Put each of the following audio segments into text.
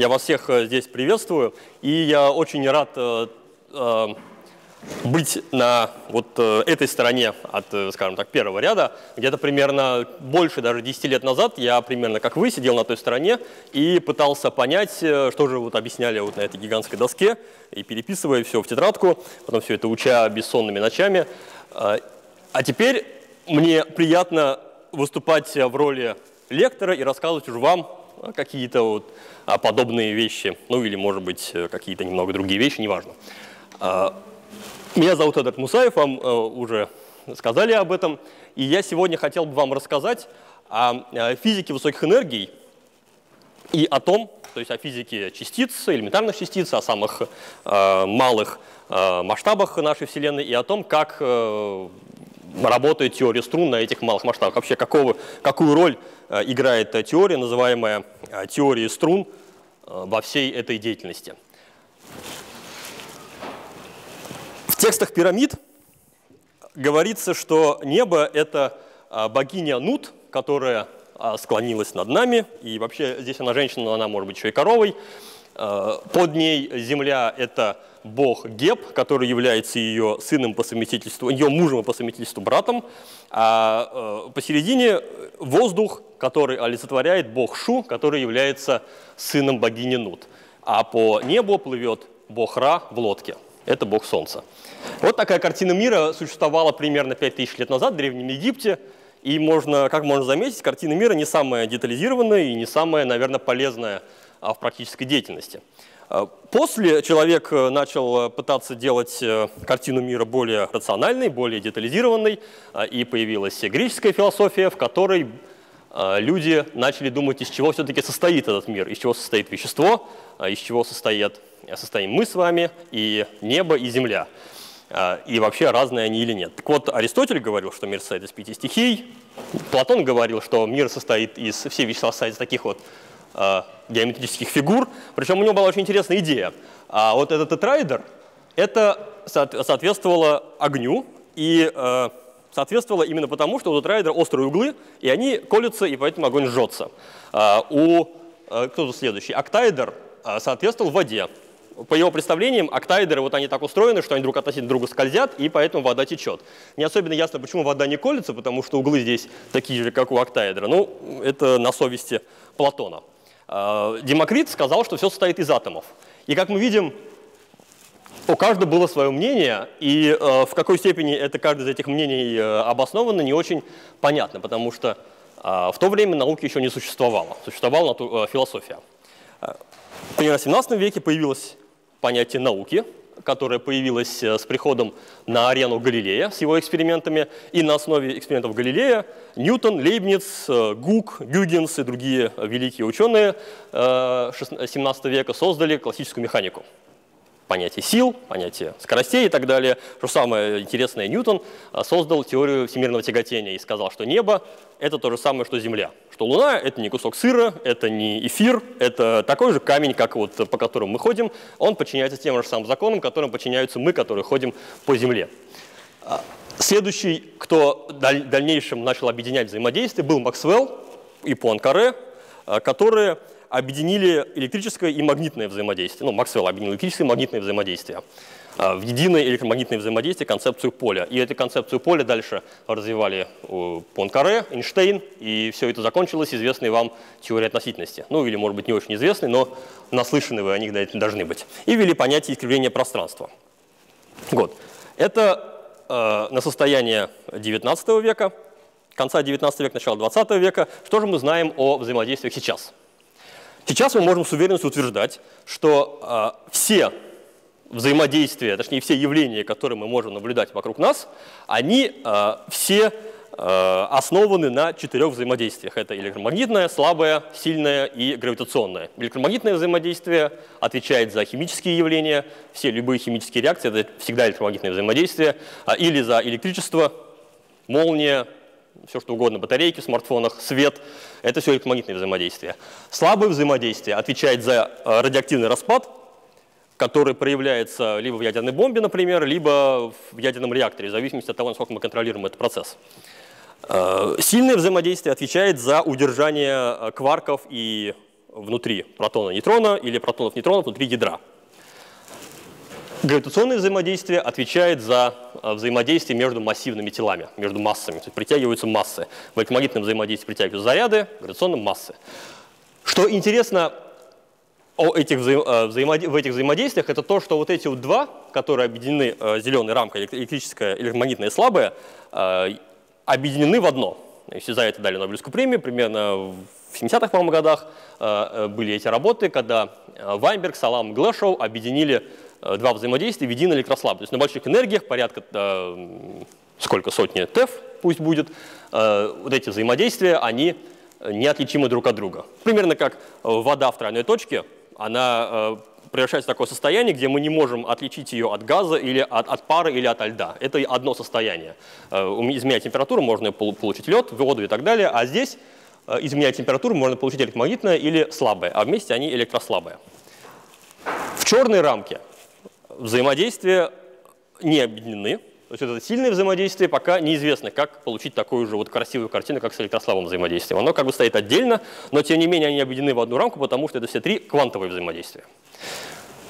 Я вас всех э, здесь приветствую, и я очень рад э, э, быть на вот этой стороне от, скажем так, первого ряда. Где-то примерно больше, даже 10 лет назад я примерно как вы сидел на той стороне и пытался понять, что же вот объясняли вот на этой гигантской доске, и переписывая все в тетрадку, потом все это уча бессонными ночами. А теперь мне приятно выступать в роли лектора и рассказывать уже вам какие-то вот а, подобные вещи, ну или, может быть, э, какие-то немного другие вещи, неважно. А, меня зовут Эдвард Мусаев, вам э, уже сказали об этом, и я сегодня хотел бы вам рассказать о физике высоких энергий и о том, то есть о физике частиц, элементарных частиц, о самых э, малых масштабах нашей Вселенной и о том, как работает теория струн на этих малых масштабах. Вообще, какого, какую роль э, играет теория, называемая э, теорией струн, э, во всей этой деятельности. В текстах пирамид говорится, что небо — это богиня Нут, которая склонилась над нами, и вообще здесь она женщина, но она может быть еще и коровой. Под ней земля — это бог Геб, который является ее сыном по совместительству, ее мужем по совместительству братом, а э, посередине воздух, который олицетворяет бог Шу, который является сыном богини Нут. А по небу плывет бог Ра в лодке. Это бог Солнца. Вот такая картина мира существовала примерно 5000 лет назад в Древнем Египте. И можно, как можно заметить, картина мира не самая детализированная и не самая, наверное, полезная а, в практической деятельности. Э, после человек э, начал э, пытаться делать картину мира более рациональной, более детализированной, и появилась греческая философия, в которой люди начали думать, из чего все-таки состоит этот мир, из чего состоит вещество, из чего состоят, состоим мы с вами, и небо, и земля. И вообще разные они или нет. Так вот, Аристотель говорил, что мир состоит из пяти стихий, Платон говорил, что мир состоит из, все вещества состоят из таких вот э, геометрических фигур. Причем у него была очень интересная идея. А вот этот тетрайдер, это соответствовало огню, и э, соответствовало именно потому, что у тетрайдера острые углы, и они колются, и поэтому огонь жжется. А у, э, кто тут следующий, октайдер э, соответствовал воде. По его представлениям, октайдеры вот они так устроены, что они друг относительно друга скользят, и поэтому вода течет. Не особенно ясно, почему вода не колется, потому что углы здесь такие же, как у октайдера. Ну, это на совести Платона. Э, Демокрит сказал, что все состоит из атомов. И как мы видим, у каждого было свое мнение, и э, в какой степени это каждое из этих мнений э, обосновано, не очень понятно, потому что в то время науки еще не существовало, существовала философия. Примерно в 17 веке появилось понятие науки, которая появилась э, с приходом на арену Галилея с его экспериментами. И на основе экспериментов Галилея Ньютон, Лейбниц, э, Гук, Гюгенс и другие великие ученые 17 э, века создали классическую механику понятие сил, понятие скоростей и так далее. Что самое интересное, Ньютон а, создал теорию всемирного тяготения и сказал, что небо — это то же самое, что Земля. Что Луна — это не кусок сыра, это не эфир, это такой же камень, как вот по которому мы ходим. Он подчиняется тем же самым законам, которым подчиняются мы, которые ходим по Земле. А, следующий, кто в дальнейшем начал объединять взаимодействие, был Максвелл и Пуанкаре, а, которые объединили электрическое и магнитное взаимодействие. Ну, Максвелл объединил электрическое и магнитное взаимодействие а, в единое электромагнитное взаимодействие концепцию поля. И эту концепцию поля дальше развивали Понкаре, Эйнштейн, и все это закончилось известной вам теорией относительности. Ну или, может быть, не очень известной, но наслышаны вы о них должны быть. И ввели понятие искривления пространства. Вот. Это э, на состояние XIX века, конца XIX века, начала XX века. Что же мы знаем о взаимодействиях сейчас? Сейчас мы можем с уверенностью утверждать, что э, все взаимодействия, точнее все явления, которые мы можем наблюдать вокруг нас, они э, все э, основаны на четырех взаимодействиях. Это электромагнитное, слабое, сильное и гравитационное. Электромагнитное взаимодействие отвечает за химические явления, все любые химические реакции, это всегда электромагнитное взаимодействие, или за электричество, молния, все что угодно, батарейки в смартфонах, свет, это все электромагнитное взаимодействие. Слабое взаимодействие отвечает за э, радиоактивный распад, который проявляется либо в ядерной бомбе, например, либо в ядерном реакторе, в зависимости от того, насколько мы контролируем этот процесс. Э, сильное взаимодействие отвечает за удержание э, кварков и внутри протона нейтрона или протонов нейтронов внутри ядра. Гравитационное взаимодействие отвечает за э, взаимодействие между массивными телами, между массами. То есть притягиваются массы. В электромагнитном взаимодействии притягиваются заряды, в массы. Что интересно о этих вза э, взаимод... в этих взаимодействиях, это то, что вот эти вот два, которые объединены э, зеленой рамкой, электрическая, электромагнитная и слабая, объединены в одно. Если за это дали Нобелевскую премию, примерно в 70-х, по-моему, годах были эти работы, когда Вайнберг, Салам Глэшоу объединили два взаимодействия в единый электрослаб. То есть на больших энергиях, порядка э, сколько сотни ТЭФ пусть будет, э, вот эти взаимодействия, они неотличимы друг от друга. Примерно как вода в тройной точке, она превращается в такое состояние, где мы не можем отличить ее от газа или от, от пары или от льда. Это одно состояние. Изменяя температуру, можно получить лед, воду и так далее, а здесь, изменяя температуру, можно получить электромагнитное или слабое, а вместе они электрослабые. В черной рамке взаимодействия не объединены. То есть это сильное взаимодействие, пока неизвестно, как получить такую же вот красивую картину, как с электрослабым взаимодействием. Оно как бы стоит отдельно, но тем не менее они объединены в одну рамку, потому что это все три квантовые взаимодействия.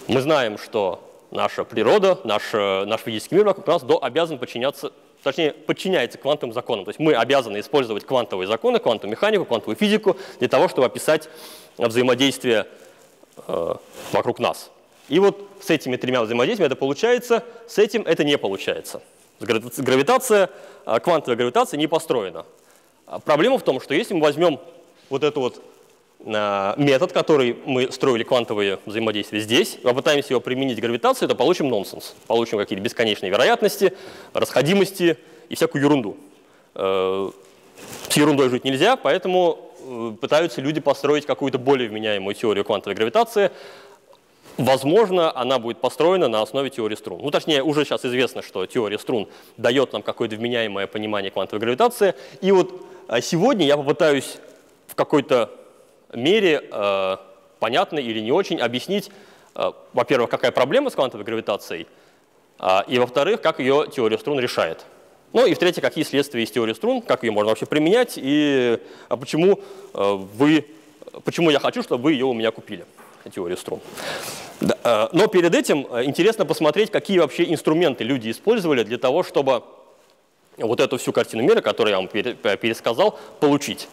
Мы знаем, что наша природа, наш, наш физический мир вокруг нас до, обязан подчиняться, точнее, подчиняется квантовым законам. То есть мы обязаны использовать квантовые законы, квантовую механику, квантовую физику для того, чтобы описать взаимодействие э, вокруг нас. И вот с этими тремя взаимодействиями это получается, с этим это не получается. Гравитация, а, квантовая гравитация не построена. А проблема в том, что если мы возьмем вот этот вот а, метод, который мы строили квантовые взаимодействия здесь, попытаемся его применить в гравитацию, то получим нонсенс. Получим какие-то бесконечные вероятности, расходимости и всякую ерунду. Э, с ерундой жить нельзя, поэтому э, пытаются люди построить какую-то более вменяемую теорию квантовой гравитации, Возможно, она будет построена на основе теории струн. Ну, точнее, уже сейчас известно, что теория струн дает нам какое-то вменяемое понимание квантовой гравитации. И вот а, сегодня я попытаюсь в какой-то мере, э, понятно или не очень, объяснить, э, во-первых, какая проблема с квантовой гравитацией, э, и, во-вторых, как ее теория струн решает. Ну и в-третьих, какие следствия из теории струн, как ее можно вообще применять, и а почему, э, вы, почему я хочу, чтобы вы ее у меня купили, теорию струн. Э, но перед этим э, интересно посмотреть, какие вообще инструменты люди использовали для того, чтобы вот эту всю картину мира, которую я вам э, пересказал, получить.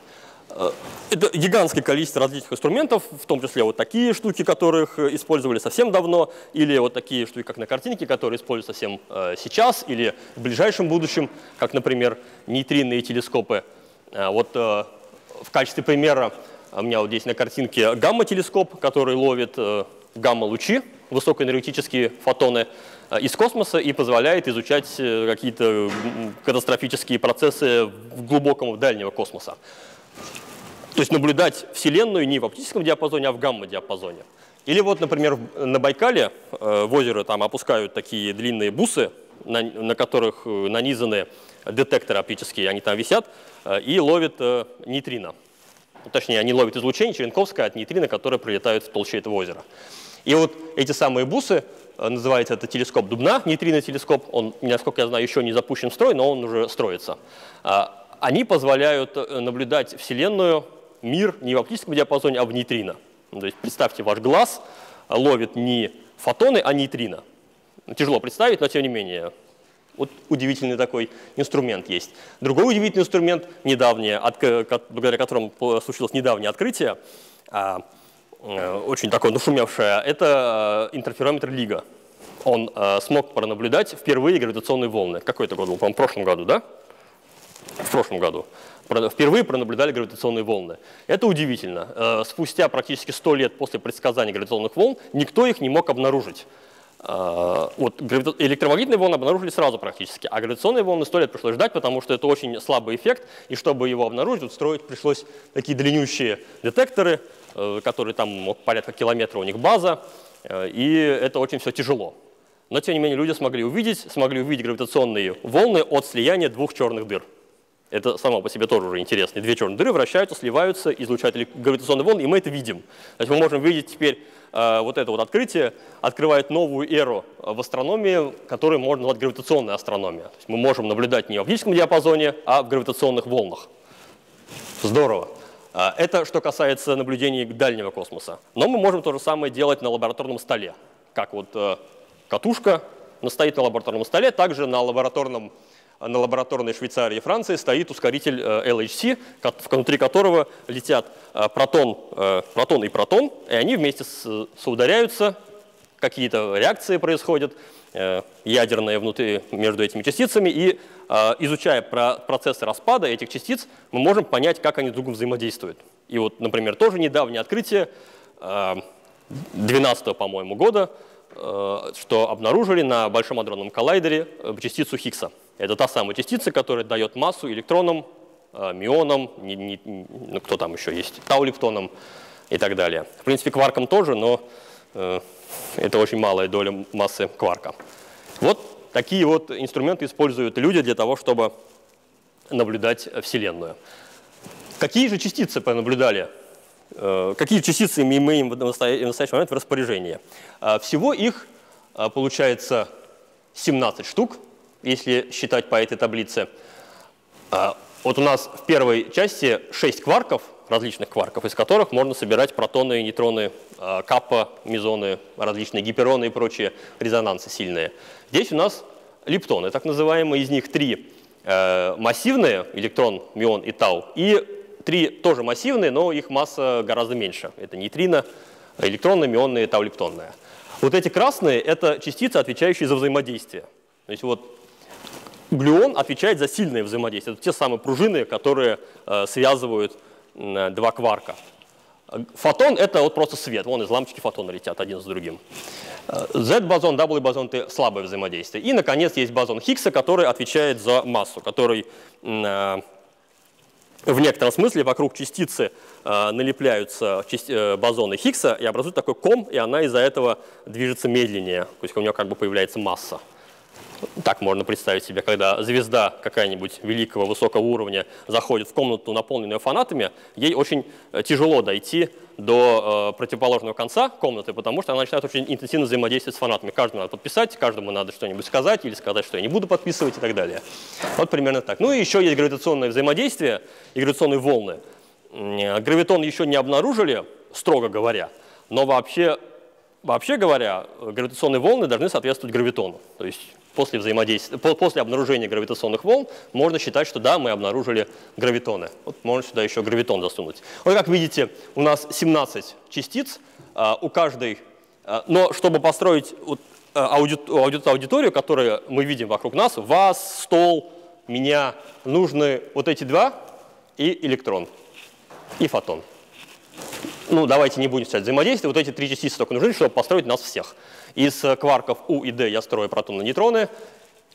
Это гигантское количество различных инструментов, в том числе вот такие штуки, которых использовали совсем давно, или вот такие штуки, как на картинке, которые используются совсем сейчас или в ближайшем будущем, как, например, нейтринные телескопы. Вот в качестве примера у меня вот здесь на картинке гамма-телескоп, который ловит гамма-лучи, высокоэнергетические фотоны э, из космоса и позволяет изучать э, какие-то катастрофические процессы в глубоком дальнего космоса. То есть наблюдать Вселенную не в оптическом диапазоне, а в гамма-диапазоне. Или вот, например, на Байкале э, в озеро там опускают такие длинные бусы, на, на которых нанизаны детекторы оптические, они там висят, и ловят нейтрино. Точнее, они ловят излучение черенковское от нейтрино, которое прилетают в толще этого озера. И вот эти самые бусы, э, называется это телескоп Дубна, нейтриный телескоп, он, насколько я знаю, еще не запущен в строй, но он уже строится. А, они позволяют э, наблюдать Вселенную, мир не в оптическом диапазоне, а в нейтрино. То есть представьте, ваш глаз ловит не фотоны, а нейтрино. Тяжело представить, но тем не менее, вот удивительный такой инструмент есть. Другой удивительный инструмент, недавнее, благодаря которому случилось недавнее открытие, а, Э, очень такое нашумевшее, это э, интерферометр Лига. Он э, смог пронаблюдать впервые гравитационные волны. Какой это год был? В прошлом году, да? В прошлом году. Впервые пронаблюдали гравитационные волны. Это удивительно. Спустя практически 100 лет после предсказания гравитационных волн никто их не мог обнаружить. Вот электромагнитные волны обнаружили сразу практически, а гравитационные волны сто лет пришлось ждать, потому что это очень слабый эффект, и чтобы его обнаружить, вот строить пришлось такие длиннющие детекторы, Э, которые там порядка километра у них база, э, и это очень все тяжело. Но тем не менее люди смогли увидеть, смогли увидеть гравитационные волны от слияния двух черных дыр. Это само по себе тоже уже интересно. Две черные дыры вращаются, сливаются, излучают гравитационные волны, и мы это видим. То есть мы можем видеть теперь э, вот это вот открытие, открывает новую эру в астрономии, которую можно назвать гравитационной астрономией. То есть мы можем наблюдать не в оптическом диапазоне, а в гравитационных волнах. Здорово. Это что касается наблюдений дальнего космоса. Но мы можем то же самое делать на лабораторном столе. Как вот катушка стоит на лабораторном столе, также на лабораторном на лабораторной Швейцарии и Франции стоит ускоритель э, LHC, внутри которого летят э, протон, э, протон и протон, и они вместе соударяются, какие-то реакции происходят, ядерные внутри между этими частицами, и изучая процессы распада этих частиц, мы можем понять, как они друг взаимодействуют. И вот, например, тоже недавнее открытие 2012, по-моему, года, что обнаружили на Большом адронном коллайдере частицу Хиггса. Это та самая частица, которая дает массу электронам, э, мионам, не, не, ну, кто там еще есть, таулептонам и так далее. В принципе, кваркам тоже, но э, это очень малая доля массы кварка. Вот такие вот инструменты используют люди для того, чтобы наблюдать Вселенную. Какие же частицы понаблюдали? Э, какие частицы мы имеем в настоящий момент в распоряжении? Э, всего их получается 17 штук если считать по этой таблице. А, вот у нас в первой части 6 кварков, различных кварков, из которых можно собирать протоны и нейтроны, а, каппа, мезоны, различные гипероны и прочие резонансы сильные. Здесь у нас лептоны, так называемые, из них три э, массивные, электрон, мион и тау, и три тоже массивные, но их масса гораздо меньше. Это нейтрино, электронные, мионные, тау-лептонная. Вот эти красные — это частицы, отвечающие за взаимодействие. То есть вот Глюон отвечает за сильное взаимодействие. Это те самые пружины, которые э, связывают э, два кварка. Фотон — это вот просто свет. Вон из лампочки фотоны летят один с другим. Э, Z-бозон, W-бозон — это слабое взаимодействие. И, наконец, есть бозон Хиггса, который отвечает за массу, который э, в некотором смысле вокруг частицы э, налепляются части, э, бозоны Хиггса и образуют такой ком, и она из-за этого движется медленнее. То есть у нее как бы появляется масса. Так можно представить себе, когда звезда какая-нибудь великого высокого уровня заходит в комнату, наполненную фанатами, ей очень э, тяжело дойти до э, противоположного конца комнаты, потому что она начинает очень интенсивно взаимодействовать с фанатами. Каждому надо подписать, каждому надо что-нибудь сказать или сказать, что я не буду подписывать и так далее. Вот примерно так. Ну и еще есть гравитационное взаимодействие и гравитационные волны. Гравитон еще не обнаружили, строго говоря, но вообще, вообще говоря, гравитационные волны должны соответствовать гравитону. То есть после, взаимодействия, после обнаружения гравитационных волн можно считать, что да, мы обнаружили гравитоны. Вот можно сюда еще гравитон засунуть. Вот как видите, у нас 17 частиц, а, у каждой, а, но чтобы построить а, аудиторию, которую мы видим вокруг нас, вас, стол, меня, нужны вот эти два и электрон, и фотон. Ну, давайте не будем считать взаимодействие. Вот эти три частицы только нужны, чтобы построить нас всех. Из кварков У и D я строю протоны нейтроны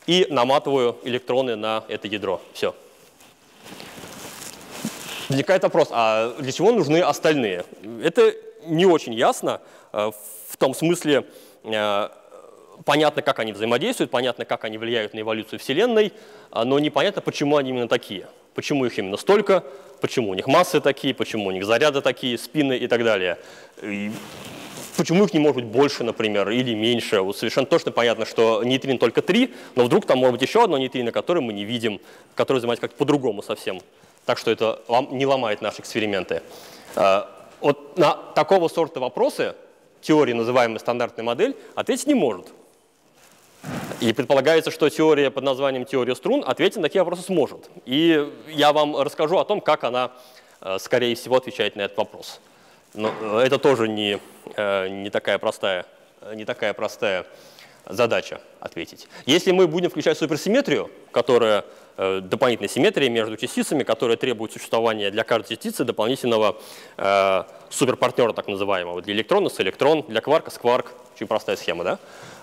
и наматываю электроны на это ядро. Все. Возникает вопрос, а для чего нужны остальные? Это не очень ясно, э, в том смысле, э, понятно, как они взаимодействуют, понятно, как они влияют на эволюцию Вселенной, а, но непонятно, почему они именно такие. Почему их именно столько, почему у них массы такие, почему у них заряды такие, спины и так далее. Почему их не может быть больше, например, или меньше. Вот совершенно точно понятно, что нейтрин только три, но вдруг там может быть еще одно нейтрино, которое мы не видим, которое занимается как-то по-другому совсем. Так что это не ломает наши эксперименты. А, вот на такого сорта вопросы теория, называемая стандартная модель, ответить не может. И предполагается, что теория под названием теория струн ответить на такие вопросы сможет. И я вам расскажу о том, как она, э, скорее всего, отвечает на этот вопрос. Но э, это тоже не, э, не, такая простая, не такая простая задача ответить. Если мы будем включать суперсимметрию, которая дополнительная симметрия между частицами, которая требует существования для каждой частицы дополнительного э, суперпартнера, так называемого, для электрона с электрон, для кварка с кварк, очень простая схема, да?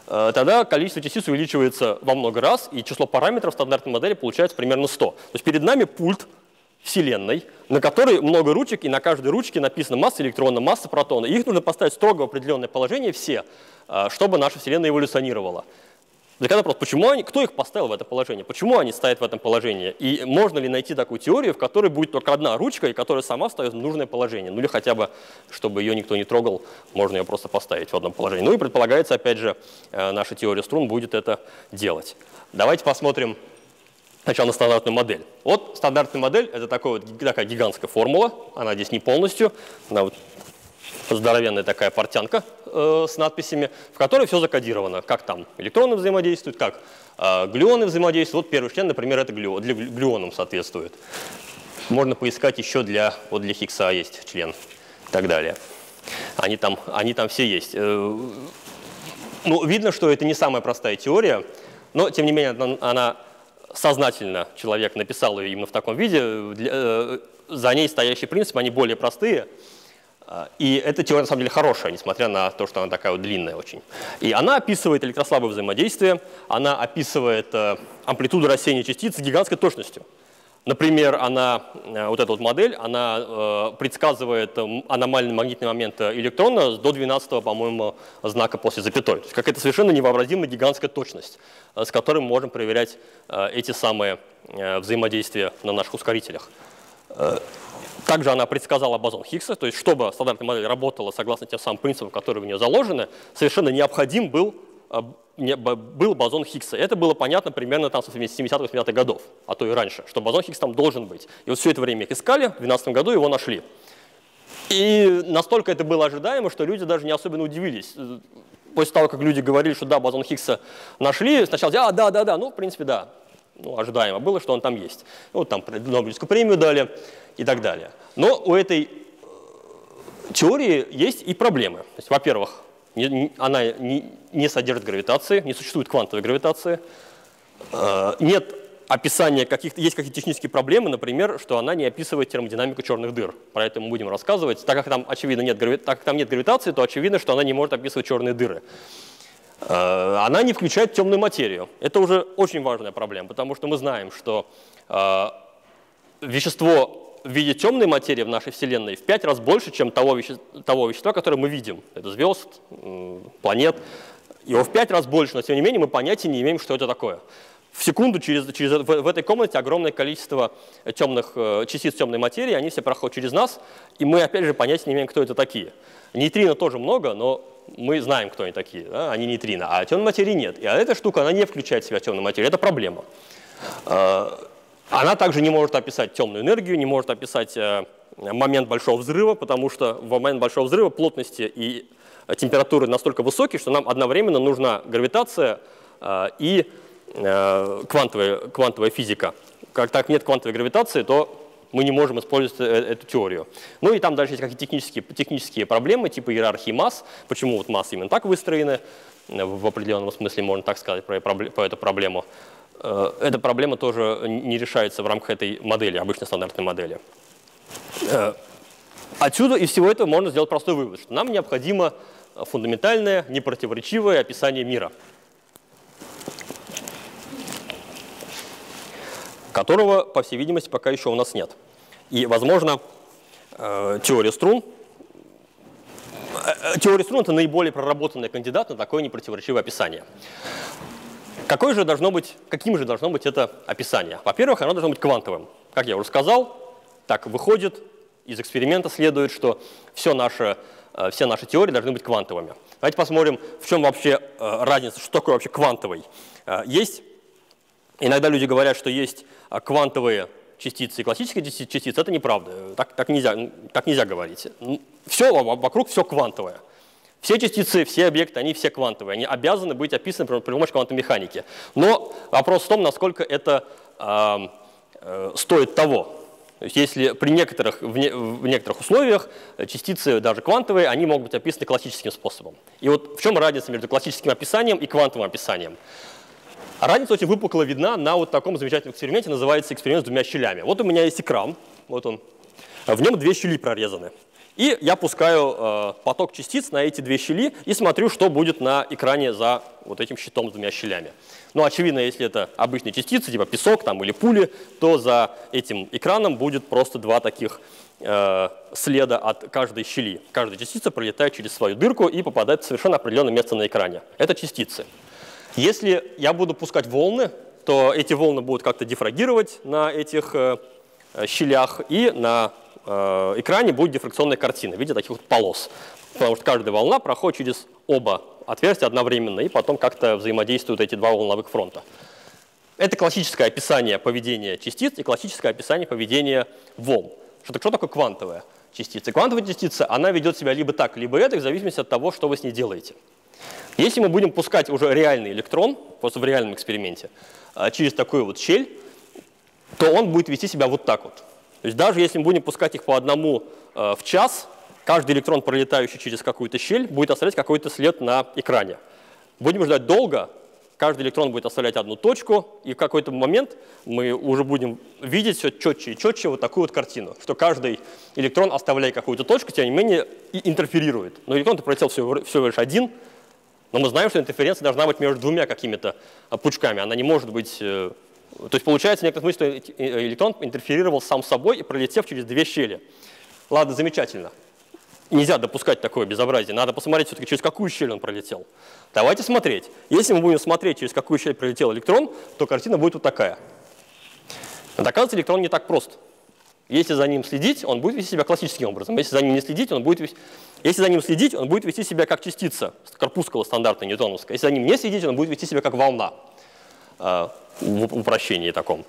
Э, тогда количество частиц увеличивается во много раз, и число параметров стандартной модели получается примерно 100. То есть перед нами пульт Вселенной, на которой много ручек, и на каждой ручке написана масса электрона, масса протона. И их нужно поставить строго в определенное положение все, э, чтобы наша Вселенная эволюционировала. Возникает вопрос, почему они, кто их поставил в это положение, почему они стоят в этом положении, и можно ли найти такую теорию, в которой будет только одна ручка, и которая сама ставит в нужное положение, ну или хотя бы, чтобы ее никто не трогал, можно ее просто поставить в одном положении. Ну и предполагается, опять же, э, наша теория струн будет это делать. Давайте посмотрим сначала на стандартную модель. Вот стандартная модель – это такой вот, такая гигантская формула, она здесь не полностью, она вот здоровенная такая портянка э, с надписями, в которой все закодировано, как там электроны взаимодействуют, как э, глюоны взаимодействуют. Вот первый член, например, это глю, для глюонам соответствует. Можно поискать еще для, вот для Хиггса есть член и так далее. Они там, они там все есть. Э, ну, видно, что это не самая простая теория, но, тем не менее, она, она сознательно человек написал ее именно в таком виде. Для, э, за ней стоящие принципы, они более простые. А, и эта теория на самом деле хорошая, несмотря на то, что она такая вот длинная очень. И она описывает электрослабое взаимодействие, она описывает э, амплитуду рассеяния частиц с гигантской точностью. Например, она, э, вот эта вот модель, она э, предсказывает аномальный магнитный момент электрона до 12 по-моему, знака после запятой. То есть какая-то совершенно невообразимая гигантская точность, с которой мы можем проверять эти самые взаимодействия на наших ускорителях. Также она предсказала бозон Хиггса, то есть чтобы стандартная модель работала согласно тем самым принципам, которые в нее заложены, совершенно необходим был, э, был бозон Хиггса. Это было понятно примерно там с 70-80-х годов, а то и раньше, что бозон Хиггса там должен быть. И вот все это время их искали, в 2012 году его нашли. И настолько это было ожидаемо, что люди даже не особенно удивились. После того, как люди говорили, что да, бозон Хиггса нашли, сначала, а, да, да, да, ну, в принципе, да ну, ожидаемо было, что он там есть. Ну, там Нобелевскую премию дали и так далее. Но у этой э, теории есть и проблемы. во-первых, она не, содержит гравитации, не существует квантовой гравитации. Э, нет описания каких-то, есть какие-то технические проблемы, например, что она не описывает термодинамику черных дыр. Про это мы будем рассказывать. Так как там, очевидно, нет, так как там нет гравитации, то очевидно, что она не может описывать черные дыры. Э, она не включает темную материю. Это уже очень важная проблема, потому что мы знаем, что э, вещество в виде темной материи в нашей Вселенной в пять раз больше, чем того, веще того вещества, которое мы видим. Это звезд, планет. Его в пять раз больше, но тем не менее мы понятия не имеем, что это такое. В секунду через, через, в, в этой комнате огромное количество темных, э, частиц темной материи, они все проходят через нас, и мы опять же понятия не имеем, кто это такие. Нейтрино тоже много, но мы знаем, кто они такие, да? они нейтрино, а темной материи нет. И эта штука, она не включает в себя темную материю, это проблема. Она также не может описать темную энергию, не может описать э, момент большого взрыва, потому что в момент большого взрыва плотности и температуры настолько высокие, что нам одновременно нужна гравитация э, и э, квантовая, квантовая физика. Как так нет квантовой гравитации, то мы не можем использовать э, эту теорию. Ну и там дальше есть какие-то технические, технические проблемы, типа иерархии масс, почему вот массы именно так выстроены, э, в определенном смысле можно так сказать про, про эту проблему. Э, эта проблема тоже не решается в рамках этой модели, обычной стандартной модели. Отсюда из всего этого можно сделать простой вывод, что нам необходимо фундаментальное, непротиворечивое описание мира – которого, по всей видимости, пока еще у нас нет. И, возможно, э, теория струн э, Теория струн – это наиболее проработанный кандидат на такое непротиворечивое описание. Какое же должно быть, каким же должно быть это описание? Во-первых, оно должно быть квантовым. Как я уже сказал, так выходит, из эксперимента следует, что все наши, э, все наши теории должны быть квантовыми. Давайте посмотрим, в чем вообще разница, что такое вообще квантовый. Есть Иногда люди говорят, что есть квантовые частицы и классические частицы. Это неправда. Так, так, нельзя, так нельзя говорить. Все вокруг все квантовое. Все частицы, все объекты, они все квантовые. Они обязаны быть описаны при помощи квантовой механики. Но вопрос в том, насколько это э, э, стоит того. То есть если при некоторых, в, не, в некоторых условиях частицы, даже квантовые, они могут быть описаны классическим способом. И вот в чем разница между классическим описанием и квантовым описанием? Разница очень выпукло видна на вот таком замечательном эксперименте, называется эксперимент с двумя щелями. Вот у меня есть экран, вот он, в нем две щели прорезаны. И я пускаю э, поток частиц на эти две щели и смотрю, что будет на экране за вот этим щитом с двумя щелями. Ну, очевидно, если это обычные частицы, типа песок там, или пули, то за этим экраном будет просто два таких э, следа от каждой щели. Каждая частица пролетает через свою дырку и попадает в совершенно определенное место на экране. Это частицы. Если я буду пускать волны, то эти волны будут как-то дифрагировать на этих э, щелях, и на э, экране будет дифракционная картина в виде таких вот полос. Потому что каждая волна проходит через оба отверстия одновременно, и потом как-то взаимодействуют эти два волновых фронта. Это классическое описание поведения частиц и классическое описание поведения волн. Что, что такое квантовая частица? Квантовая частица, она ведет себя либо так, либо это, в зависимости от того, что вы с ней делаете. Если мы будем пускать уже реальный электрон, просто в реальном эксперименте, а, через такую вот щель, то он будет вести себя вот так вот. То есть даже если мы будем пускать их по одному а, в час, каждый электрон, пролетающий через какую-то щель, будет оставлять какой-то след на экране. Будем ждать долго, каждый электрон будет оставлять одну точку, и в какой-то момент мы уже будем видеть все четче и четче вот такую вот картину, что каждый электрон, оставляя какую-то точку, тем не менее и интерферирует. Но электрон-то пролетел всего, всего лишь один, но мы знаем, что интерференция должна быть между двумя какими-то а, пучками, она не может быть... Э, то есть получается в некотором смысле, что э, электрон интерферировал сам собой и пролетев через две щели. Ладно, замечательно нельзя допускать такое безобразие. Надо посмотреть все-таки, через какую щель он пролетел. Давайте смотреть. Если мы будем смотреть, через какую щель пролетел электрон, то картина будет вот такая. Но оказывается, электрон не так прост. Если за ним следить, он будет вести себя классическим образом. Если за ним не следить, он будет вести... Если за ним следить, он будет вести себя как частица, корпускула стандартная ньютоновская. Если за ним не следить, он будет вести себя как волна э, в упрощении таком.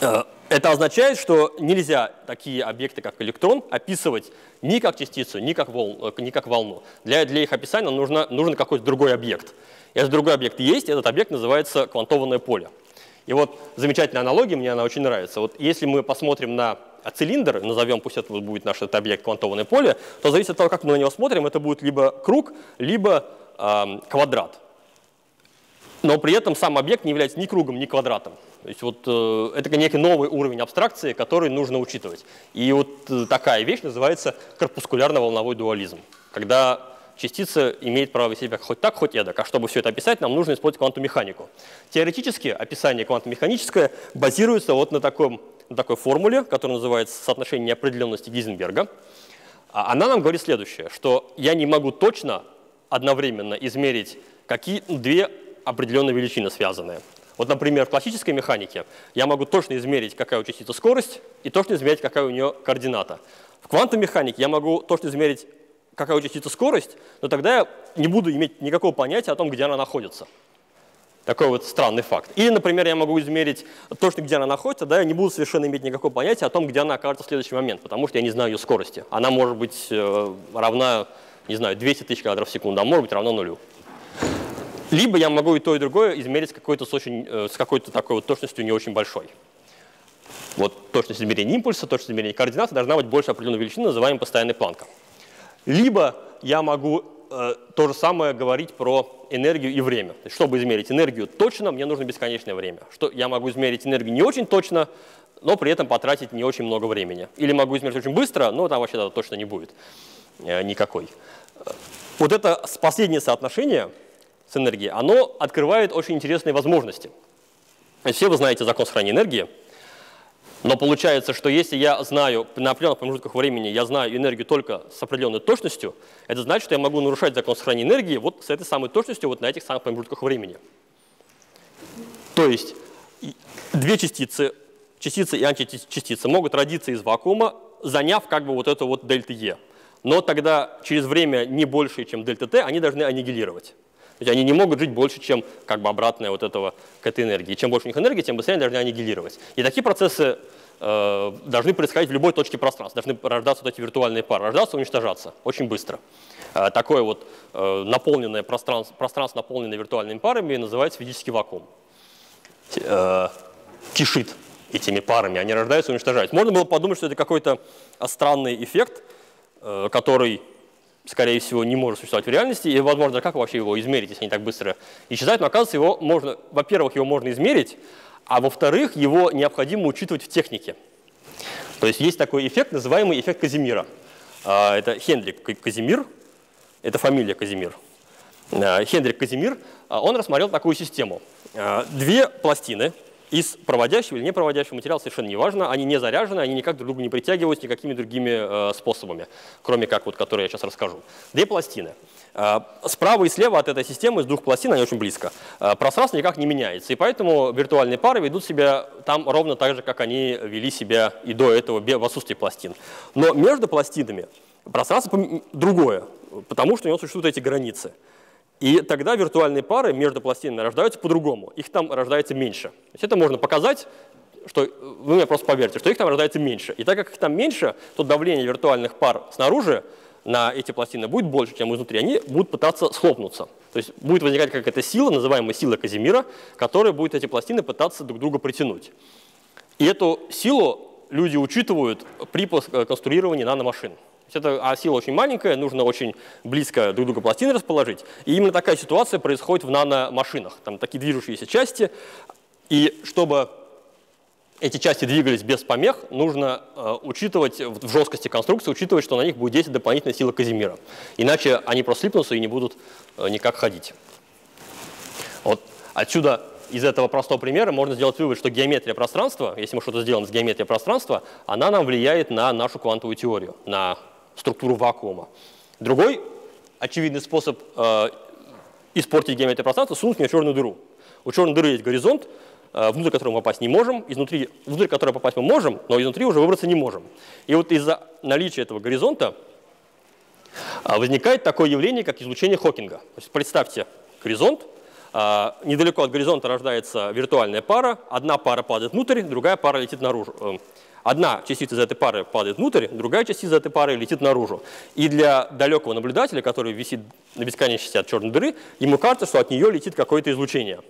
Э, это означает, что нельзя такие объекты, как электрон, описывать ни как частицу, ни как, вол, э, ни как волну. Для, для их описания нужно, нужен какой-то другой объект. Если другой объект есть, этот объект называется квантованное поле. И вот замечательная аналогия, мне она очень нравится. Вот если мы посмотрим на цилиндр, назовем, пусть это будет наш этот объект квантованное поле, то зависит от того, как мы на него смотрим, это будет либо круг, либо э, квадрат. Но при этом сам объект не является ни кругом, ни квадратом. То есть вот э, это некий новый уровень абстракции, который нужно учитывать. И вот э, такая вещь называется корпускулярно-волновой дуализм. Когда частица имеет право вести себя хоть так, хоть эдак. А чтобы все это описать, нам нужно использовать квантовую механику. Теоретически описание квантомеханическое базируется вот на, таком, на такой формуле, которая называется соотношение неопределенности Гизенберга. А она нам говорит следующее, что я не могу точно одновременно измерить какие две определенные величины связанные. Вот, например, в классической механике я могу точно измерить, какая у частицы скорость, и точно измерить, какая у нее координата. В квантовой механике я могу точно измерить, какая у частицы скорость, но тогда я не буду иметь никакого понятия о том, где она находится. Такой вот странный факт. Или, например, я могу измерить точно, где она находится, да, я не буду совершенно иметь никакого понятия о том, где она окажется в следующий момент, потому что я не знаю ее скорости. Она может быть э, равна, не знаю, 200 тысяч километров в секунду, а может быть равна нулю. Либо я могу и то, и другое измерить с какой-то, с очень, э, с какой-то такой вот точностью не очень большой. Вот точность измерения импульса, точность измерения координаты должна быть больше определенной величины, называемой постоянной планкой. Либо я могу э, то же самое говорить про энергию и время. То есть, чтобы измерить энергию точно, мне нужно бесконечное время. Что я могу измерить энергию не очень точно, но при этом потратить не очень много времени. Или могу измерить очень быстро, но там вообще точно не будет э, никакой. Вот это последнее соотношение – с энергией, оно открывает очень интересные возможности. Все вы знаете закон сохранения энергии, но получается, что если я знаю на определенных промежутках времени, я знаю энергию только с определенной точностью, это значит, что я могу нарушать закон сохранения энергии вот с этой самой точностью вот на этих самых промежутках времени. То есть две частицы, частица и античастица, могут родиться из вакуума, заняв как бы вот эту вот дельта Е. Но тогда через время не больше, чем дельта Т, они должны аннигилировать. То есть они не могут жить больше, чем как бы обратное вот этого, к этой энергии. Чем больше у них энергии, тем быстрее они должны аннигилировать. И такие процессы э, должны происходить в любой точке пространства. Должны рождаться вот эти виртуальные пары. Рождаться, уничтожаться очень быстро. Э, такое вот э, наполненное пространство, пространство, наполненное виртуальными парами, называется физический вакуум. Э, кишит этими парами, они рождаются уничтожаются. Можно было подумать, что это какой-то странный эффект, э, который скорее всего, не может существовать в реальности, и, возможно, как вообще его измерить, если они так быстро исчезают, но оказывается, его можно, во-первых, его можно измерить, а во-вторых, его необходимо учитывать в технике. То есть есть такой эффект, называемый эффект Казимира. А, это Хендрик Казимир, это фамилия Казимир. А, Хендрик Казимир, а, он рассмотрел такую систему. Две пластины, из проводящего или непроводящего материала совершенно неважно, они не заряжены, они никак друг друга не притягиваются никакими другими э, способами, кроме как вот, которые я сейчас расскажу. Две пластины. Э, справа и слева от этой системы, из двух пластин, они очень близко, э, пространство никак не меняется, и поэтому виртуальные пары ведут себя там ровно так же, как они вели себя и до этого в отсутствии пластин. Но между пластинами пространство другое, потому что у него существуют эти границы. И тогда виртуальные пары между пластинами рождаются по-другому. Их там рождается меньше. То есть это можно показать, что вы мне просто поверьте, что их там рождается меньше. И так как их там меньше, то давление виртуальных пар снаружи на эти пластины будет больше, чем изнутри. Они будут пытаться схлопнуться. То есть будет возникать какая-то сила, называемая сила Казимира, которая будет эти пластины пытаться друг друга притянуть. И эту силу люди учитывают при конструировании наномашин. Это, а сила очень маленькая, нужно очень близко друг друга пластины расположить. И именно такая ситуация происходит в наномашинах. Там такие движущиеся части. И чтобы эти части двигались без помех, нужно э, учитывать в жесткости конструкции, учитывать, что на них будет действовать дополнительная сила Казимира. Иначе они просто слипнутся и не будут э, никак ходить. Вот отсюда из этого простого примера можно сделать вывод, что геометрия пространства, если мы что-то сделаем с геометрией пространства, она нам влияет на нашу квантовую теорию, на структуру вакуума. Другой очевидный способ э, испортить геометрию пространства – сунуть в нее черную дыру. У черной дыры есть горизонт, э, внутрь которого мы попасть не можем, изнутри, внутрь которого попасть мы можем, но изнутри уже выбраться не можем. И вот из-за наличия этого горизонта э, возникает такое явление, как излучение Хокинга. То есть представьте горизонт, э, недалеко от горизонта рождается виртуальная пара, одна пара падает внутрь, другая пара летит наружу. Э, Одна частица из этой пары падает внутрь, другая частица этой пары летит наружу. И для далекого наблюдателя, который висит на бесконечности от черной дыры, ему кажется, что от нее летит какое-то излучение.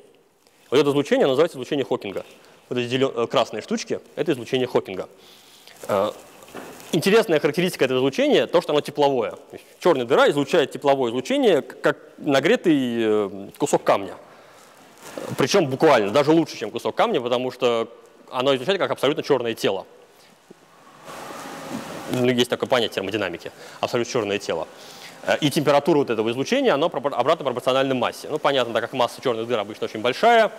Вот это излучение называется излучение Хокинга. Вот эти э, красные штучки – это излучение Хокинга. Э, интересная характеристика этого излучения – то, что оно тепловое. Черная дыра излучает тепловое излучение, как нагретый э, кусок камня. Причем буквально, даже лучше, чем кусок камня, потому что оно излучает как абсолютно черное тело есть такое понятие термодинамики, абсолютно черное тело. Э, и температура вот этого излучения, она обратно пропорциональна массе. Ну, понятно, так как масса черных дыр обычно очень большая,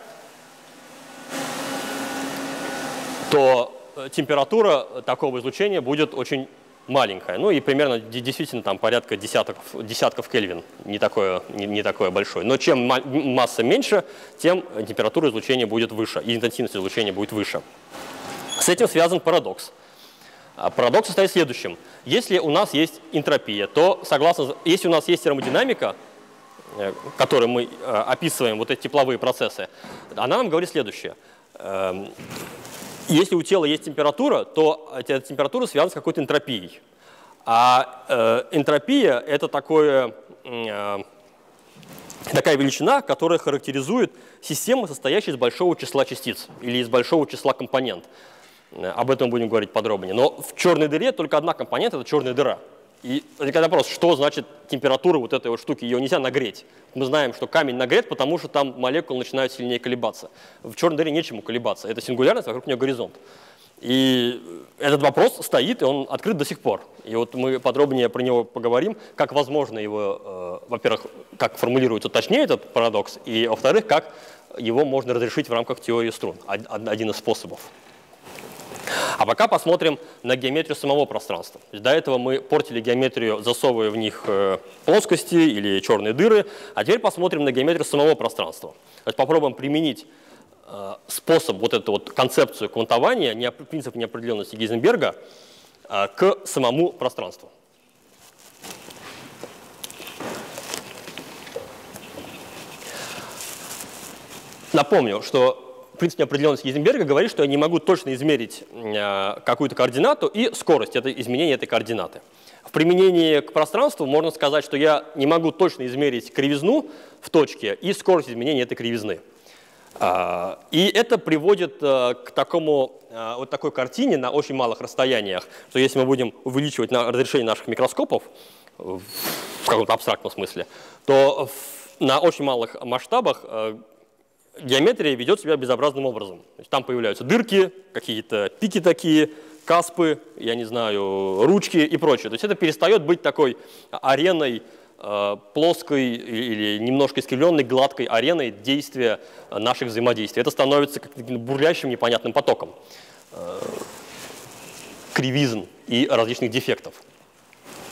то э, температура такого излучения будет очень маленькая. Ну и примерно действительно там порядка десятков, десятков Кельвин, не такое, не, не такое большое. Но чем масса меньше, тем температура излучения будет выше, и интенсивность излучения будет выше. С этим связан парадокс. А парадокс состоит в следующем. Если у нас есть энтропия, то согласно, если у нас есть термодинамика, э, которой мы э, описываем вот эти тепловые процессы, она нам говорит следующее. Эм, если у тела есть температура, то эта температура связана с какой-то энтропией. А э, энтропия – это такое, такая величина, которая характеризует систему, состоящую из большого числа частиц или из большого числа компонент. Э, об этом будем говорить подробнее. Но в черной дыре только одна компонента – это черная дыра. И возникает вопрос, что значит температура вот этой вот штуки? Ее нельзя нагреть. Мы знаем, что камень нагрет, потому что там молекулы начинают сильнее колебаться. В черной дыре нечему колебаться. Это сингулярность, вокруг нее горизонт. И этот вопрос стоит, и он открыт до сих пор. И вот мы подробнее про него поговорим, как возможно его, э, во-первых, как формулируется точнее этот парадокс, и, во-вторых, как его можно разрешить в рамках теории струн. Один из способов. А пока посмотрим на геометрию самого пространства. До этого мы портили геометрию, засовывая в них э, плоскости или черные дыры, а теперь посмотрим на геометрию самого пространства. Есть попробуем применить э, способ, вот эту вот концепцию квантования, принцип неопределенности Гейзенберга э, к самому пространству. Напомню, что принцип неопределенности Гейзенберга говорит, что я не могу точно измерить э, какую-то координату и скорость это изменения этой координаты. В применении к пространству можно сказать, что я не могу точно измерить кривизну в точке и скорость изменения этой кривизны. А, и это приводит э, к такому, э, вот такой картине на очень малых расстояниях, что если мы будем увеличивать разрешение наших микроскопов в каком-то абстрактном смысле, то на очень малых масштабах геометрия ведет себя безобразным образом. Там появляются дырки, какие-то пики такие, каспы, я не знаю, ручки и прочее. То есть это перестает быть такой ареной, э, плоской или немножко искривленной, гладкой ареной действия наших взаимодействий. Это становится как бурлящим непонятным потоком э, кривизн и различных дефектов.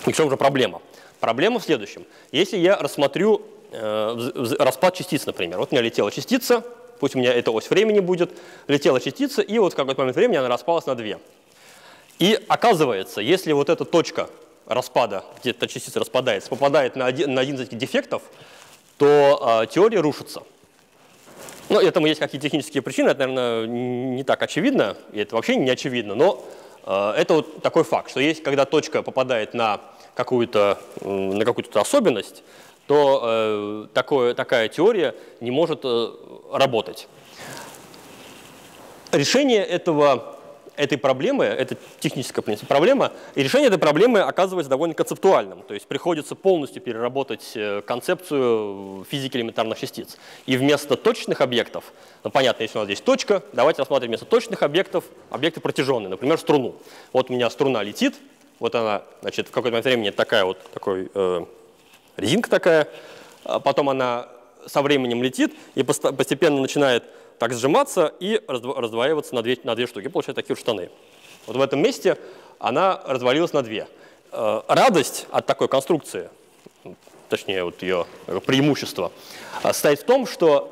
И в чем же проблема? Проблема в следующем. Если я рассмотрю распад частиц, например. Вот у меня летела частица, пусть у меня эта ось времени будет, летела частица, и вот в какой-то момент времени она распалась на две. И оказывается, если вот эта точка распада, где эта частица распадается, попадает на один, на один из этих дефектов, то э, теория рушится. Ну, этому есть какие-то технические причины, это, наверное, не так очевидно, и это вообще не очевидно, но э, это вот такой факт, что есть, когда точка попадает на какую-то на какую-то особенность, то э, такое, такая теория не может э, работать. Решение этого этой проблемы, это техническая принцип, проблема, и решение этой проблемы оказывается довольно концептуальным. То есть приходится полностью переработать э, концепцию физики элементарных частиц. И вместо точных объектов, ну понятно, если у нас здесь точка, давайте рассмотрим вместо точных объектов объекты протяженные, например, струну. Вот у меня струна летит, вот она, значит, в какой-то момент времени такая вот, такой, э, резинка такая, а потом она со временем летит и постепенно начинает так сжиматься и раздваиваться на две, на две штуки. Получается такие вот штаны. Вот в этом месте она развалилась на две. Э, радость от такой конструкции, точнее вот ее преимущество, э, состоит в том, что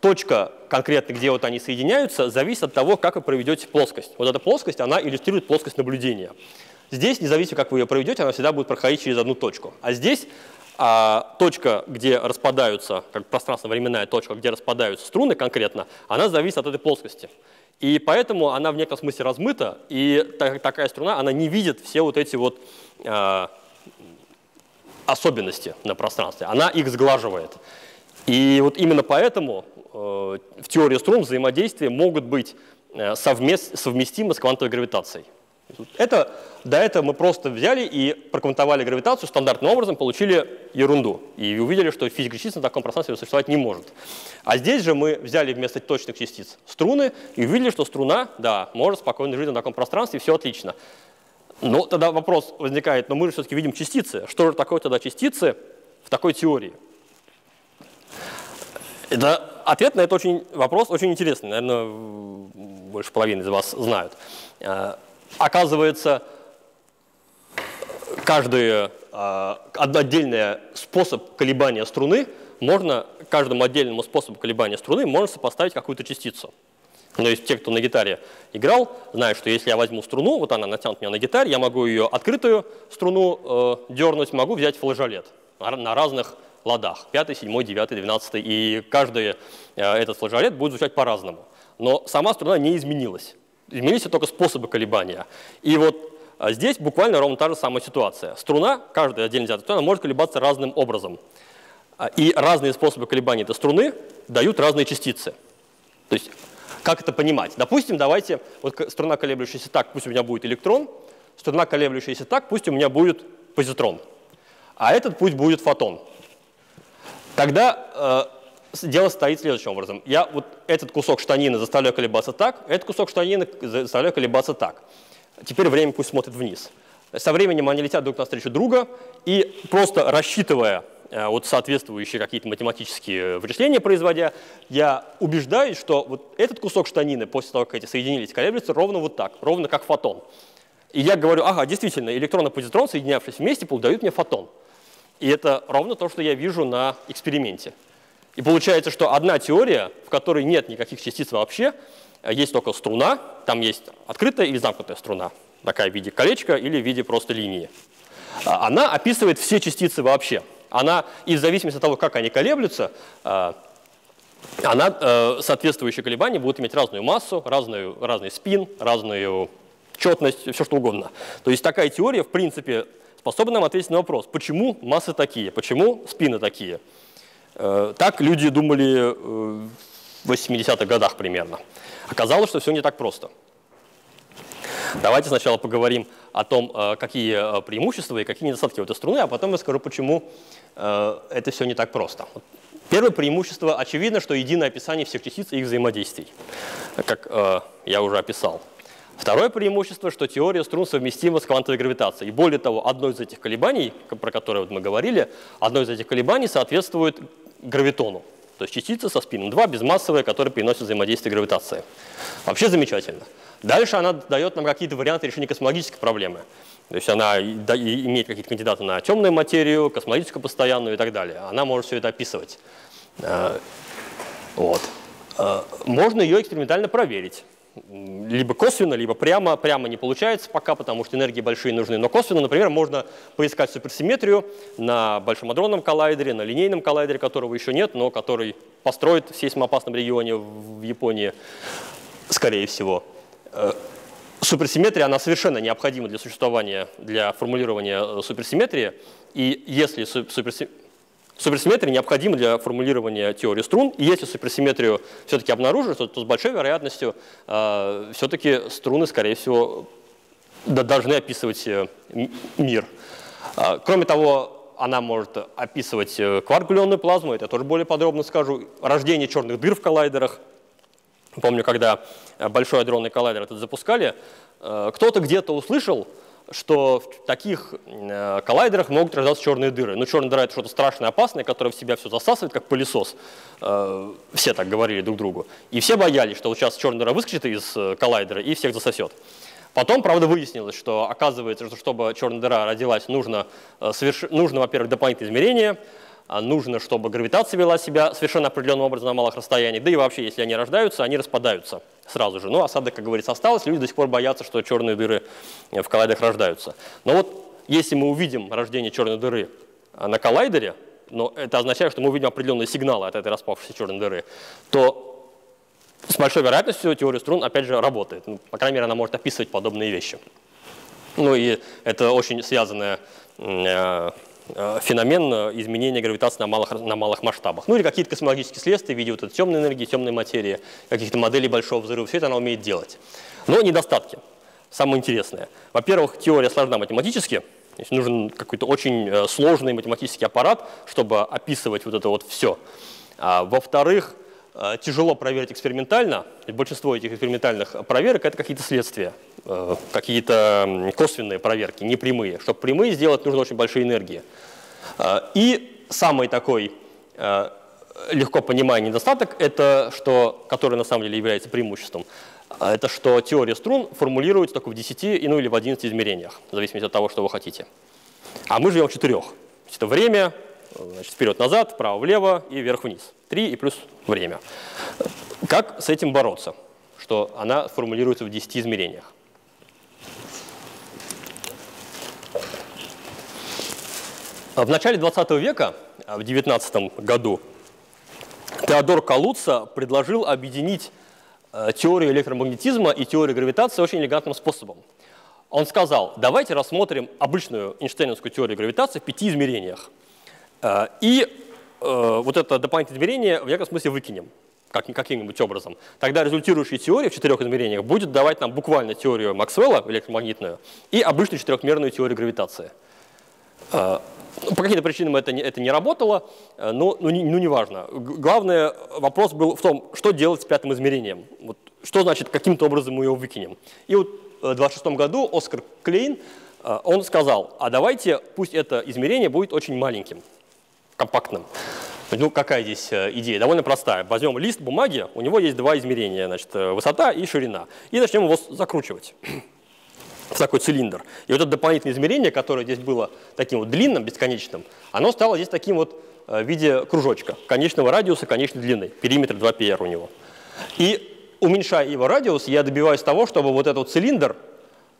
точка конкретно, где вот они соединяются, зависит от того, как вы проведете плоскость. Вот эта плоскость, она иллюстрирует плоскость наблюдения. Здесь, независимо, как вы ее проведете, она всегда будет проходить через одну точку. А здесь а точка, где распадаются, как пространственно-временная точка, где распадаются струны конкретно, она зависит от этой плоскости. И поэтому она в некотором смысле размыта, и так, такая струна, она не видит все вот эти вот э, особенности на пространстве, она их сглаживает. И вот именно поэтому э, в теории струн взаимодействия могут быть э, совмест, совместимы с квантовой гравитацией. Это, до этого мы просто взяли и проквантовали гравитацию стандартным образом, получили ерунду. И увидели, что физика частиц на таком пространстве существовать не может. А здесь же мы взяли вместо точных частиц струны и увидели, что струна, да, может спокойно жить на таком пространстве, и все отлично. Но тогда вопрос возникает, но мы же все-таки видим частицы. Что же такое тогда частицы в такой теории? Это, ответ на этот очень, вопрос очень интересный. Наверное, больше половины из вас знают. Э, оказывается, каждый а, отдельный способ колебания струны можно, каждому отдельному способу колебания струны можно сопоставить какую-то частицу. То есть те, кто на гитаре играл, знают, что если я возьму струну, вот она натянута у меня на гитаре, я могу ее открытую струну э, дернуть, могу взять флажолет на разных ладах, пятый, седьмой, девятый, двенадцатый, и каждый э, этот флажолет будет звучать по-разному. Но сама струна не изменилась изменились только способы колебания. И вот а, здесь буквально ровно та же самая ситуация. Струна, каждая отдельно взятая струна, может колебаться разным образом. А, и разные способы колебания этой струны дают разные частицы. То есть, как это понимать? Допустим, давайте, вот струна, колеблющаяся так, пусть у меня будет электрон, струна, колеблющаяся так, пусть у меня будет позитрон. А этот пусть будет фотон. Тогда э, дело стоит следующим образом. Я вот этот кусок штанины заставляю колебаться так, этот кусок штанины заставляю колебаться так. Теперь время пусть смотрит вниз. Со временем они летят друг навстречу друга, и просто рассчитывая э, вот соответствующие какие-то математические вычисления производя, я убеждаюсь, что вот этот кусок штанины после того, как эти соединились, колеблется ровно вот так, ровно как фотон. И я говорю, ага, действительно, электрон и позитрон, соединявшись вместе, дают мне фотон. И это ровно то, что я вижу на эксперименте. И получается, что одна теория, в которой нет никаких частиц вообще, э, есть только струна, там есть открытая или замкнутая струна, такая в виде колечка или в виде просто линии. А, она описывает все частицы вообще. Она, и в зависимости от того, как они колеблются, э, она, э, соответствующие колебания будут иметь разную массу, разную, разный спин, разную четность, все что угодно. То есть такая теория, в принципе, способна нам ответить на вопрос, почему массы такие, почему спины такие. Э, так люди думали э, в 80-х годах примерно. Оказалось, что все не так просто. Давайте сначала поговорим о том, э, какие преимущества и какие недостатки у этой струны, а потом я скажу, почему это все не так просто. Первое преимущество очевидно, что единое описание всех частиц и их взаимодействий, как я уже описал. Второе преимущество, что теория струн совместима с квантовой гравитацией. И более того, одно из этих колебаний, про которое вот мы говорили, одно из этих колебаний соответствует гравитону. То есть частица со спином 2, безмассовая, которая переносит взаимодействие гравитации. Вообще замечательно. Дальше она дает нам какие-то варианты решения космологической проблемы. То есть она имеет какие-то кандидаты на темную материю, космологическую постоянную и так далее. Она может все это описывать. Э, вот. Э, можно ее экспериментально проверить. Либо косвенно, либо прямо. Прямо не получается пока, потому что энергии большие нужны. Но косвенно, например, можно поискать суперсимметрию на Большом адронном коллайдере, на линейном коллайдере, которого еще нет, но который построит в сейсмоопасном регионе в Японии, скорее всего. Э, суперсимметрия, она совершенно необходима для существования, для формулирования э, суперсимметрии. И если суперсимметрия Суперсимметрия необходима для формулирования теории струн, и если суперсимметрию все-таки обнаружишь, то, то с большой вероятностью э, все-таки струны, скорее всего, да, должны описывать э, мир. Э, кроме того, она может описывать э, кварк-глюонную плазму, это я тоже более подробно скажу, рождение черных дыр в коллайдерах. Помню, когда большой адронный коллайдер этот запускали, э, кто-то где-то услышал, что в таких э, коллайдерах могут рождаться черные дыры. Но черная дыра — это что-то страшное, опасное, которое в себя все засасывает, как пылесос. Э, все так говорили друг другу. И все боялись, что вот сейчас черная дыра выскочит из э, коллайдера и всех засосет. Потом, правда, выяснилось, что оказывается, что чтобы черная дыра родилась, нужно, соверш... нужно во-первых, дополнительное измерение, а нужно, чтобы гравитация вела себя совершенно определенным образом на малых расстояниях, да и вообще, если они рождаются, они распадаются сразу же. Но осадок, как говорится, осталось, люди до сих пор боятся, что черные дыры в коллайдерах рождаются. Но вот если мы увидим рождение черной дыры на коллайдере, но это означает, что мы увидим определенные сигналы от этой распавшейся черной дыры, то с большой вероятностью теория струн, опять же, работает. Ну, по крайней мере, она может описывать подобные вещи. Ну и это очень связанная э, Э, феномен э, изменения гравитации на малых, на малых масштабах. Ну или какие-то космологические следствия в виде вот этой темной энергии, темной материи, каких-то моделей большого взрыва. Все это она умеет делать. Но недостатки. Самое интересное. Во-первых, теория сложна математически. То есть нужен какой-то очень э, сложный математический аппарат, чтобы описывать вот это вот все. А, во-вторых, тяжело проверить экспериментально. Большинство этих экспериментальных проверок – это какие-то следствия, какие-то косвенные проверки, не прямые. Чтобы прямые сделать, нужно очень большие энергии. А, и самый такой а, легко понимаемый недостаток, это что, который на самом деле является преимуществом, это что теория струн формулируется только в 10 ну, или в 11 измерениях, в зависимости от того, что вы хотите. А мы живем в четырех. Это время, вперед-назад, вправо-влево и вверх-вниз. Три и плюс время. Как с этим бороться? Что она формулируется в 10 измерениях. В начале 20 века, а, в 19 году, Теодор Калуца предложил объединить э, теорию электромагнетизма и теорию гравитации очень элегантным способом. Он сказал, давайте рассмотрим обычную Эйнштейновскую теорию гравитации в пяти измерениях. Э, и э, вот это дополнительное измерение в некотором смысле выкинем как, каким-нибудь образом. Тогда результирующая теория в четырех измерениях будет давать нам буквально теорию Максвелла электромагнитную и обычную четырехмерную теорию гравитации. Ну, по каким-то причинам это не, это не работало, э, но ну, не, ну, неважно. Главный вопрос был в том, что делать с пятым измерением. Вот, что значит, каким-то образом мы его выкинем. И вот в 26 году Оскар Клейн, э, он сказал, а давайте, пусть это измерение будет очень маленьким, компактным. Ну, какая здесь э, идея? Довольно простая. Возьмем лист бумаги, у него есть два измерения, значит, высота и ширина. И начнем его закручивать в такой цилиндр. И вот это дополнительное измерение, которое здесь было таким вот длинным, бесконечным, оно стало здесь таким вот э, в виде кружочка, конечного радиуса, конечной длины, периметр 2πr у него. И уменьшая его радиус, я добиваюсь того, чтобы вот этот цилиндр,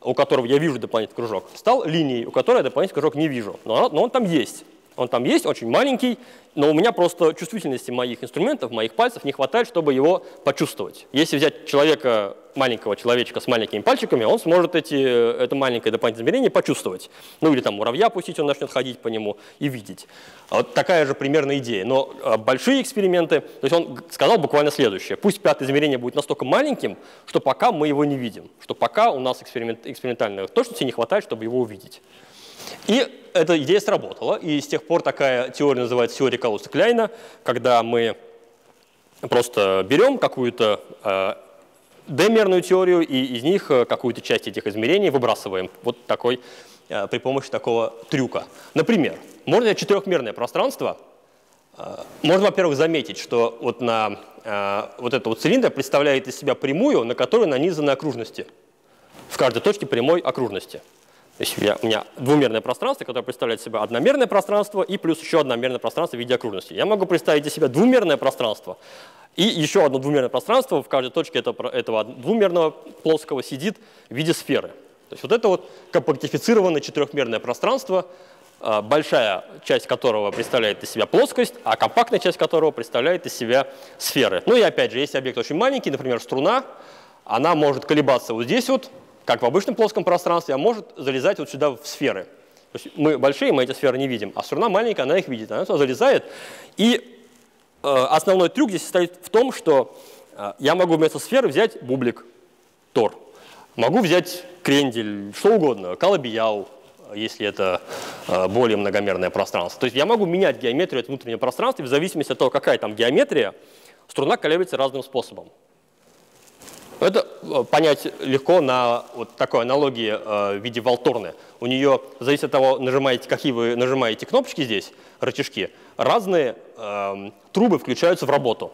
у которого я вижу дополнительный кружок, стал линией, у которой я дополнительный кружок не вижу. Но, но он там есть. Он там есть, очень маленький, но у меня просто чувствительности моих инструментов, моих пальцев не хватает, чтобы его почувствовать. Если взять человека, маленького человечка с маленькими пальчиками, он сможет эти, это маленькое дополнительное измерение почувствовать. Ну или там муравья пустить, он начнет ходить по нему и видеть. Вот такая же примерная идея. Но а, большие эксперименты, то есть он сказал буквально следующее. Пусть пятое измерение будет настолько маленьким, что пока мы его не видим, что пока у нас эксперимент, экспериментальной точности не хватает, чтобы его увидеть. И эта идея сработала, и с тех пор такая теория называется теория Калуса-Кляйна, когда мы просто берем какую-то э, D-мерную теорию и из них э, какую-то часть этих измерений выбрасываем вот такой, э, при помощи такого трюка. Например, можно взять четырехмерное пространство, э, можно, во-первых, заметить, что вот, на, э, вот этот вот цилиндр представляет из себя прямую, на которую нанизаны окружности. В каждой точке прямой окружности. То есть я, у меня двумерное пространство, которое представляет себя одномерное пространство и плюс еще одномерное пространство в виде окружности. Я могу представить из себя двумерное пространство и еще одно двумерное пространство в каждой точке этого, этого двумерного плоского сидит в виде сферы. То есть вот это вот компактифицированное четырехмерное пространство, а, большая часть которого представляет из себя плоскость, а компактная часть которого представляет из себя сферы. Ну и опять же, если объект очень маленький, например, струна, она может колебаться вот здесь вот, как в обычном плоском пространстве, а может залезать вот сюда в сферы. То есть мы большие, мы эти сферы не видим, а струна маленькая, она их видит, она туда залезает. И э, основной трюк здесь состоит в том, что э, я могу вместо сферы взять бублик, тор. Могу взять крендель, что угодно, колобияу, если это э, более многомерное пространство. То есть я могу менять геометрию этого внутреннего пространства, и в зависимости от того, какая там геометрия, струна колеблется разным способом. Это э, понять легко на вот такой аналогии э, в виде волторны. У нее, зависит от того, нажимаете, какие вы нажимаете кнопочки здесь, рычажки, разные э, трубы включаются в работу.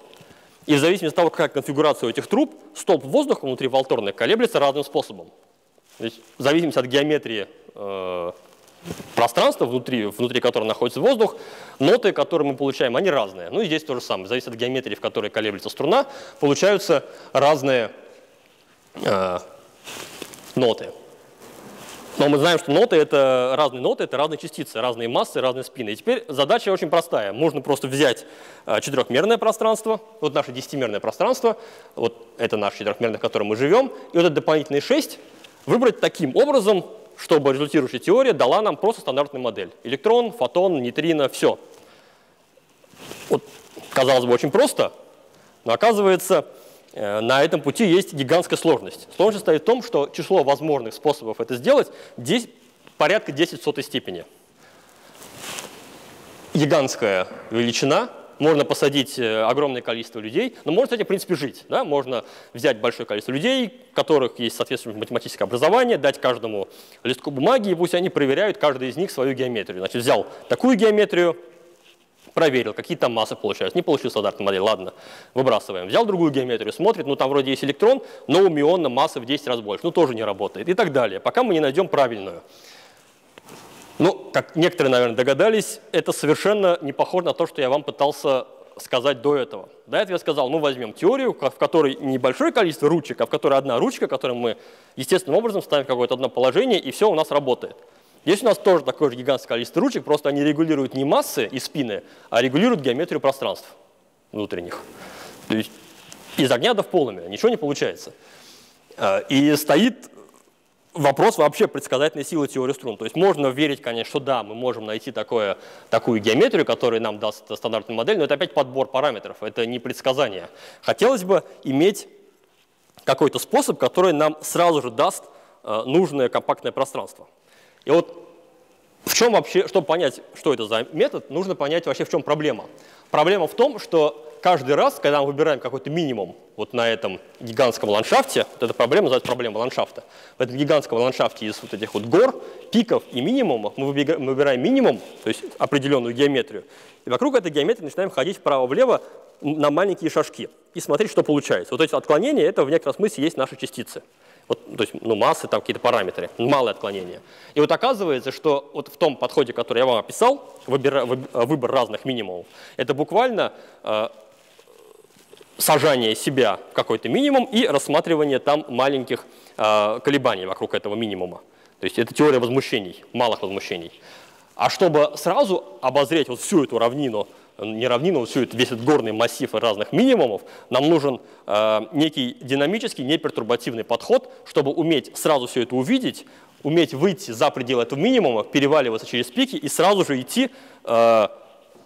И в зависимости от того, какая конфигурация у этих труб, столб воздуха внутри волторны колеблется разным способом. То есть в зависимости от геометрии э, пространства, внутри, внутри которого находится воздух, ноты, которые мы получаем, они разные. Ну и здесь то же самое. Зависит от геометрии, в которой колеблется струна, получаются разные э, ноты. Но мы знаем, что ноты это разные ноты, это разные частицы, разные массы, разные спины. И теперь задача очень простая. Можно просто взять э, четырехмерное пространство, вот наше десятимерное пространство, вот это наше четырехмерное, в котором мы живем, и вот это дополнительные шесть выбрать таким образом, чтобы результирующая теория дала нам просто стандартную модель. Электрон, фотон, нейтрино, все. Вот, казалось бы, очень просто, но оказывается, на этом пути есть гигантская сложность. Сложность состоит в том, что число возможных способов это сделать 10, порядка 10 в сотой степени. Гигантская величина, можно посадить э, огромное количество людей, но можно, кстати, в принципе, жить. Да? Можно взять большое количество людей, у которых есть соответствующее математическое образование, дать каждому листку бумаги, и пусть они проверяют каждый из них свою геометрию. Значит, взял такую геометрию, проверил, какие там массы получаются. Не получил стандартную модель, ладно, выбрасываем. Взял другую геометрию, смотрит, ну там вроде есть электрон, но у миона масса в 10 раз больше, ну тоже не работает и так далее, пока мы не найдем правильную. Ну, как некоторые, наверное, догадались, это совершенно не похоже на то, что я вам пытался сказать до этого. До этого я сказал, ну возьмем теорию, в которой небольшое количество ручек, а в которой одна ручка, которую мы естественным образом ставим какое-то одно положение, и все у нас работает. Здесь у нас тоже такое же гигантское количество ручек, просто они регулируют не массы и спины, а регулируют геометрию пространств внутренних. То есть из огня до в полымя, ничего не получается. А, и стоит вопрос вообще предсказательной силы теории струн. То есть можно верить, конечно, что да, мы можем найти такое, такую геометрию, которая нам даст стандартную модель, но это опять подбор параметров, это не предсказание. Хотелось бы иметь какой-то способ, который нам сразу же даст а, нужное компактное пространство. И вот в чем вообще, чтобы понять, что это за метод, нужно понять вообще, в чем проблема. Проблема в том, что каждый раз, когда мы выбираем какой-то минимум вот на этом гигантском ландшафте, вот эта проблема называется проблема ландшафта, в этом гигантском ландшафте из вот этих вот гор, пиков и минимумов мы выбираем минимум, то есть определенную геометрию, и вокруг этой геометрии начинаем ходить вправо-влево на маленькие шажки и смотреть, что получается. Вот эти отклонения, это в некотором смысле есть наши частицы. Вот, то есть ну, массы, там какие-то параметры, малые отклонения. И вот оказывается, что вот в том подходе, который я вам описал, выбира, выбор разных минимумов, это буквально э, сажание себя в какой-то минимум и рассматривание там маленьких э, колебаний вокруг этого минимума. То есть это теория возмущений, малых возмущений. А чтобы сразу обозреть вот всю эту равнину не равнину, всю это, весь этот горный массив разных минимумов, нам нужен э, некий динамический, непертурбативный подход, чтобы уметь сразу все это увидеть, уметь выйти за пределы этого минимума, переваливаться через пики и сразу же идти э,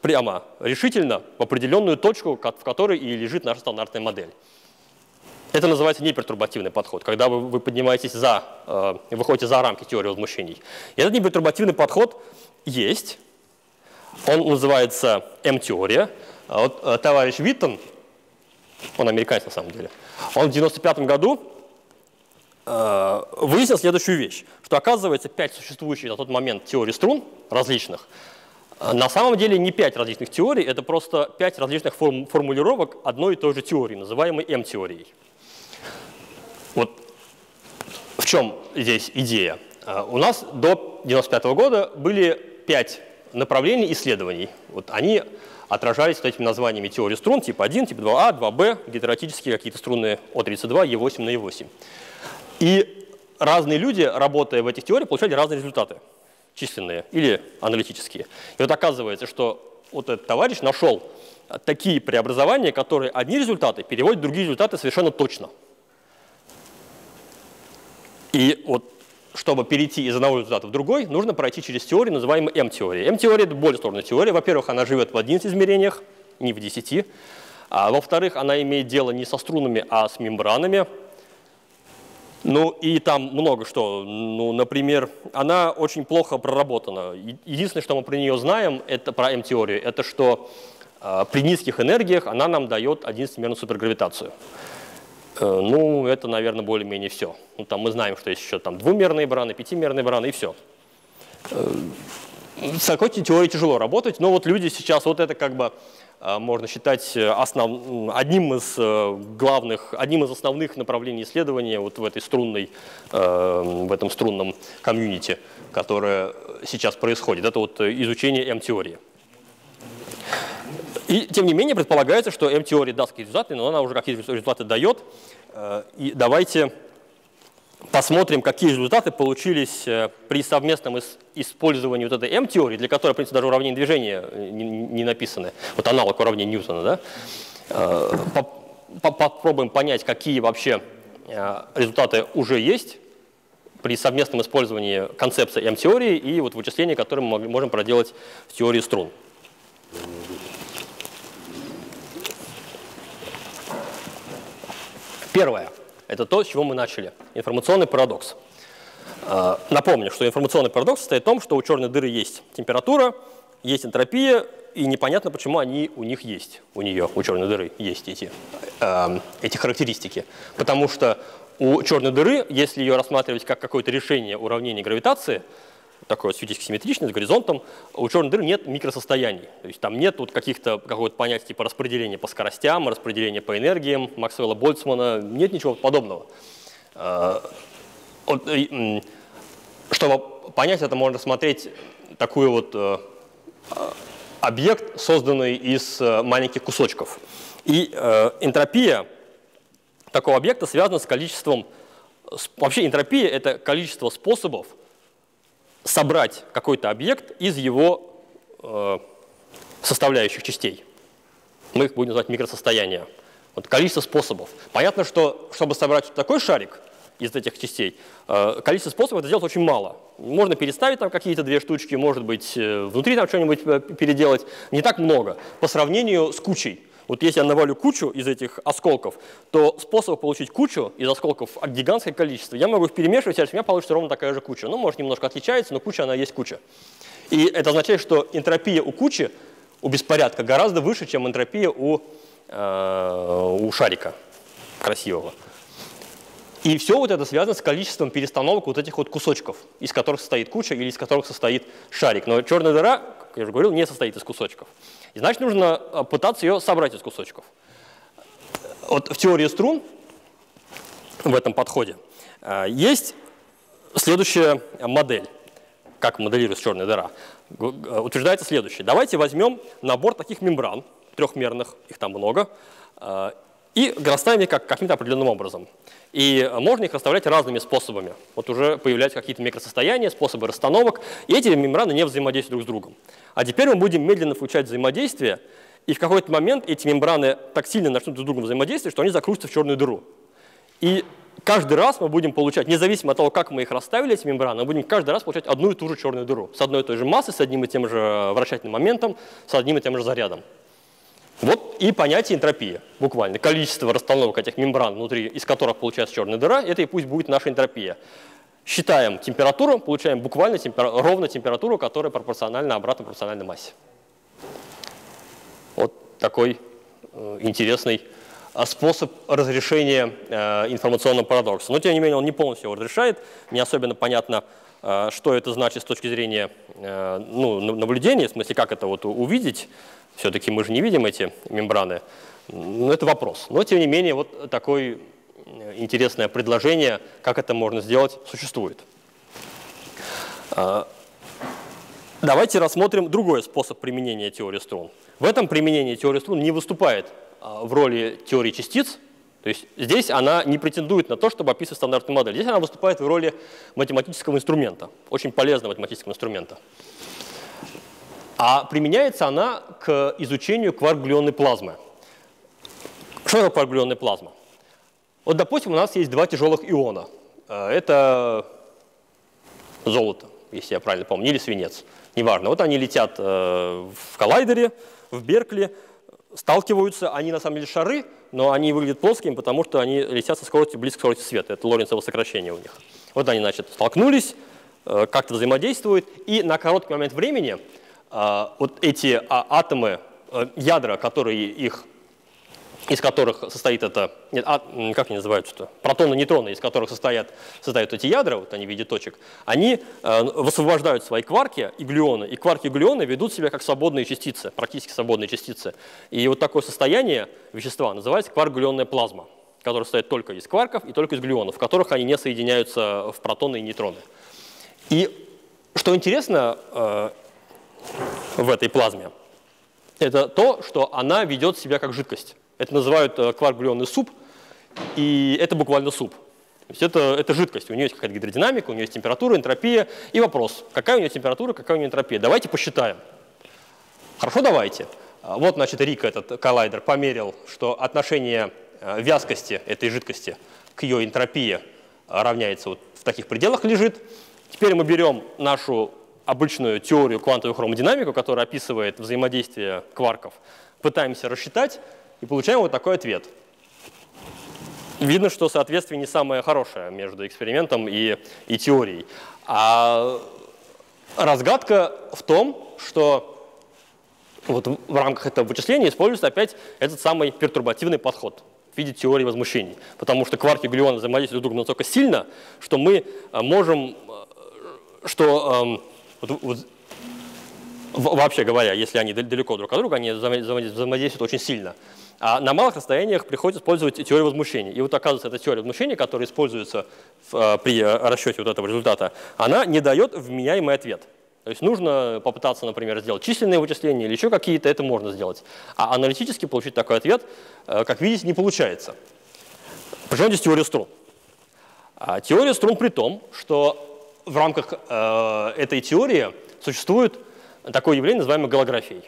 прямо, решительно в определенную точку, в которой и лежит наша стандартная модель. Это называется непертурбативный подход, когда вы, вы поднимаетесь за, э, выходите за рамки теории возмущений. И этот непертурбативный подход есть, он называется М-теория. А вот э, товарищ Виттон, он американец на самом деле, он в 1995 году э, выяснил следующую вещь, что оказывается пять существующих на тот момент теорий струн различных, э, на самом деле не пять различных теорий, это просто пять различных форм формулировок одной и той же теории, называемой М-теорией. Вот в чем здесь идея? У нас до 1995 года были пять направления исследований. Вот они отражались вот этими названиями теории струн, типа 1, типа 2А, 2Б, где какие-то струны О32, Е8 на Е8. И разные люди, работая в этих теориях, получали разные результаты, численные или аналитические. И вот оказывается, что вот этот товарищ нашел такие преобразования, которые одни результаты переводят в другие результаты совершенно точно. И вот чтобы перейти из одного результата в другой, нужно пройти через теорию, называемую М-теорией. М-теория – это более сложная теория. Во-первых, она живет в 11 измерениях, не в 10. А, во-вторых, она имеет дело не со струнами, а с мембранами. Ну и там много что. Ну, например, она очень плохо проработана. Единственное, что мы про нее знаем, это про М-теорию, это что э, при низких энергиях она нам дает 11-мерную супергравитацию. Э, ну, это, наверное, более-менее все. Ну, там мы знаем, что есть еще там двумерные браны, пятимерные браны и все. Э, с такой теорией тяжело работать, но вот люди сейчас, вот это как бы э, можно считать основ, одним из главных, одним из основных направлений исследования вот в этой струнной, в этом струнном комьюнити, которое сейчас происходит. Это вот изучение М-теории. И тем не менее предполагается, что М-теория даст какие-то результаты, но она уже какие-то результаты дает. Э, и давайте посмотрим, какие результаты получились э, при совместном использовании вот этой М-теории, для которой, в принципе, даже уравнения движения э, не написаны. Вот аналог уравнения Ньютона. Да? Попробуем понять, какие вообще результаты уже есть при совместном использовании концепции М-теории и вот вычисления, которые мы можем проделать в теории струн. Первое – это то, с чего мы начали. Информационный парадокс. А, напомню, что информационный парадокс состоит в том, что у черной дыры есть температура, есть энтропия, и непонятно, почему они у них есть, у нее, у черной дыры есть эти, э, эти характеристики. Потому что у черной дыры, если ее рассматривать как какое-то решение уравнения гравитации, такой вот физически симметричный, с горизонтом, у черной дыры нет микросостояний. То есть там нет вот каких-то какого-то понятия типа распределения по скоростям, распределения по энергиям Максвелла Больцмана, нет ничего подобного. А, чтобы понять это, можно смотреть такой вот э, объект, созданный из э, маленьких кусочков. И э, энтропия такого объекта связана с количеством... Вообще энтропия — это количество способов, собрать какой-то объект из его э, составляющих частей. Мы их будем называть микросостояния. Вот количество способов. Понятно, что чтобы собрать такой шарик из этих частей, э, количество способов это сделать очень мало. Можно переставить там какие-то две штучки, может быть, э, внутри там что-нибудь переделать. Не так много по сравнению с кучей. Вот если я навалю кучу из этих осколков, то способ получить кучу из осколков гигантское количество. Я могу их перемешивать, и у меня получится ровно такая же куча. Ну, может, немножко отличается, но куча, она есть куча. И это означает, что энтропия у кучи, у беспорядка, гораздо выше, чем энтропия у, э, у шарика красивого. И все вот это связано с количеством перестановок вот этих вот кусочков, из которых состоит куча или из которых состоит шарик. Но черная дыра, как я уже говорил, не состоит из кусочков. И значит, нужно э, пытаться ее собрать из кусочков. Вот в теории струн, в этом подходе, э, есть следующая модель, как моделируется черная дыра. Э, утверждается следующее. Давайте возьмем набор таких мембран, трехмерных, их там много, и их как, каким-то определенным образом. И можно их расставлять разными способами. Вот уже появляются какие-то микросостояния, способы расстановок, и эти мембраны не взаимодействуют друг с другом. А теперь мы будем медленно включать взаимодействие, и в какой-то момент эти мембраны так сильно начнут друг с другом взаимодействовать, что они закрутятся в черную дыру. И каждый раз мы будем получать, независимо от того, как мы их расставили, эти мембраны, мы будем каждый раз получать одну и ту же черную дыру. С одной и той же массой, с одним и тем же вращательным моментом, с одним и тем же зарядом. Вот и понятие энтропии, буквально. Количество расстановок этих мембран, внутри из которых получается черная дыра, это и пусть будет наша энтропия. Считаем температуру, получаем буквально темпер... ровно температуру, которая пропорциональна обратно пропорциональной массе. Вот такой э, интересный э, способ разрешения э, информационного парадокса. Но, тем не менее, он не полностью его разрешает. Не особенно понятно, что это значит с точки зрения э, ну, наблюдения, в смысле, как это вот увидеть. Все-таки мы же не видим эти мембраны. Ну, это вопрос. Но, тем не менее, вот такое интересное предложение, как это можно сделать, существует. А, давайте рассмотрим другой способ применения теории струн. В этом применении теории струн не выступает а, в роли теории частиц, то есть здесь она не претендует на то, чтобы описывать стандартную модель. Здесь она выступает в роли математического инструмента, очень полезного математического инструмента. А применяется она к изучению кварк-глюонной плазмы. Что такое кварк-глюонная плазма? Вот, допустим, у нас есть два тяжелых иона. Э, это золото, если я правильно помню, или свинец. Неважно. Вот они летят э, в коллайдере, в Беркли, сталкиваются, они на самом деле шары, но они выглядят плоскими, потому что они летят со скоростью близко к скорости света. Это Лоренцево сокращение у них. Вот они, значит, столкнулись, э, как-то взаимодействуют, и на короткий момент времени э, вот эти а, атомы, э, ядра, которые их из которых состоит это, нет, а, как они называются-то, протоны, нейтроны, из которых состоят, состоят эти ядра, вот они в виде точек, они э, высвобождают свои кварки и глюоны, и кварки и глюоны ведут себя как свободные частицы, практически свободные частицы. И вот такое состояние вещества называется кварк-глюонная плазма, которая состоит только из кварков и только из глюонов, в которых они не соединяются в протоны и нейтроны. И что интересно э, в этой плазме, это то, что она ведет себя как жидкость. Это называют э, кварк-глюонный суп, и это буквально суп. То есть это, это жидкость, у нее есть какая-то гидродинамика, у нее есть температура, энтропия. И вопрос, какая у нее температура, какая у нее энтропия. Давайте посчитаем. Хорошо, давайте. А, вот, значит, Рик, этот коллайдер, померил, что отношение э, вязкости этой жидкости к ее энтропии равняется вот в таких пределах лежит. Теперь мы берем нашу обычную теорию квантовую хромодинамику, которая описывает взаимодействие кварков, пытаемся рассчитать, и получаем вот такой ответ. Видно, что соответствие не самое хорошее между экспериментом и, и теорией. А разгадка в том, что вот в рамках этого вычисления используется опять этот самый пертурбативный подход в виде теории возмущений. Потому что кварки и глюоны взаимодействуют друг с другом настолько сильно, что мы э, можем, э, что э, вот, вот, вообще говоря, если они далеко друг от друга, они взаимодействуют очень сильно. А на малых расстояниях приходится использовать теорию возмущения. И вот оказывается, эта теория возмущения, которая используется в, а, при расчете вот этого результата, она не дает вменяемый ответ. То есть нужно попытаться, например, сделать численные вычисления или еще какие-то, это можно сделать. А аналитически получить такой ответ, э, как видите, не получается. Причем здесь теория струн? А теория струн при том, что в рамках э, этой теории существует такое явление, называемое голографией.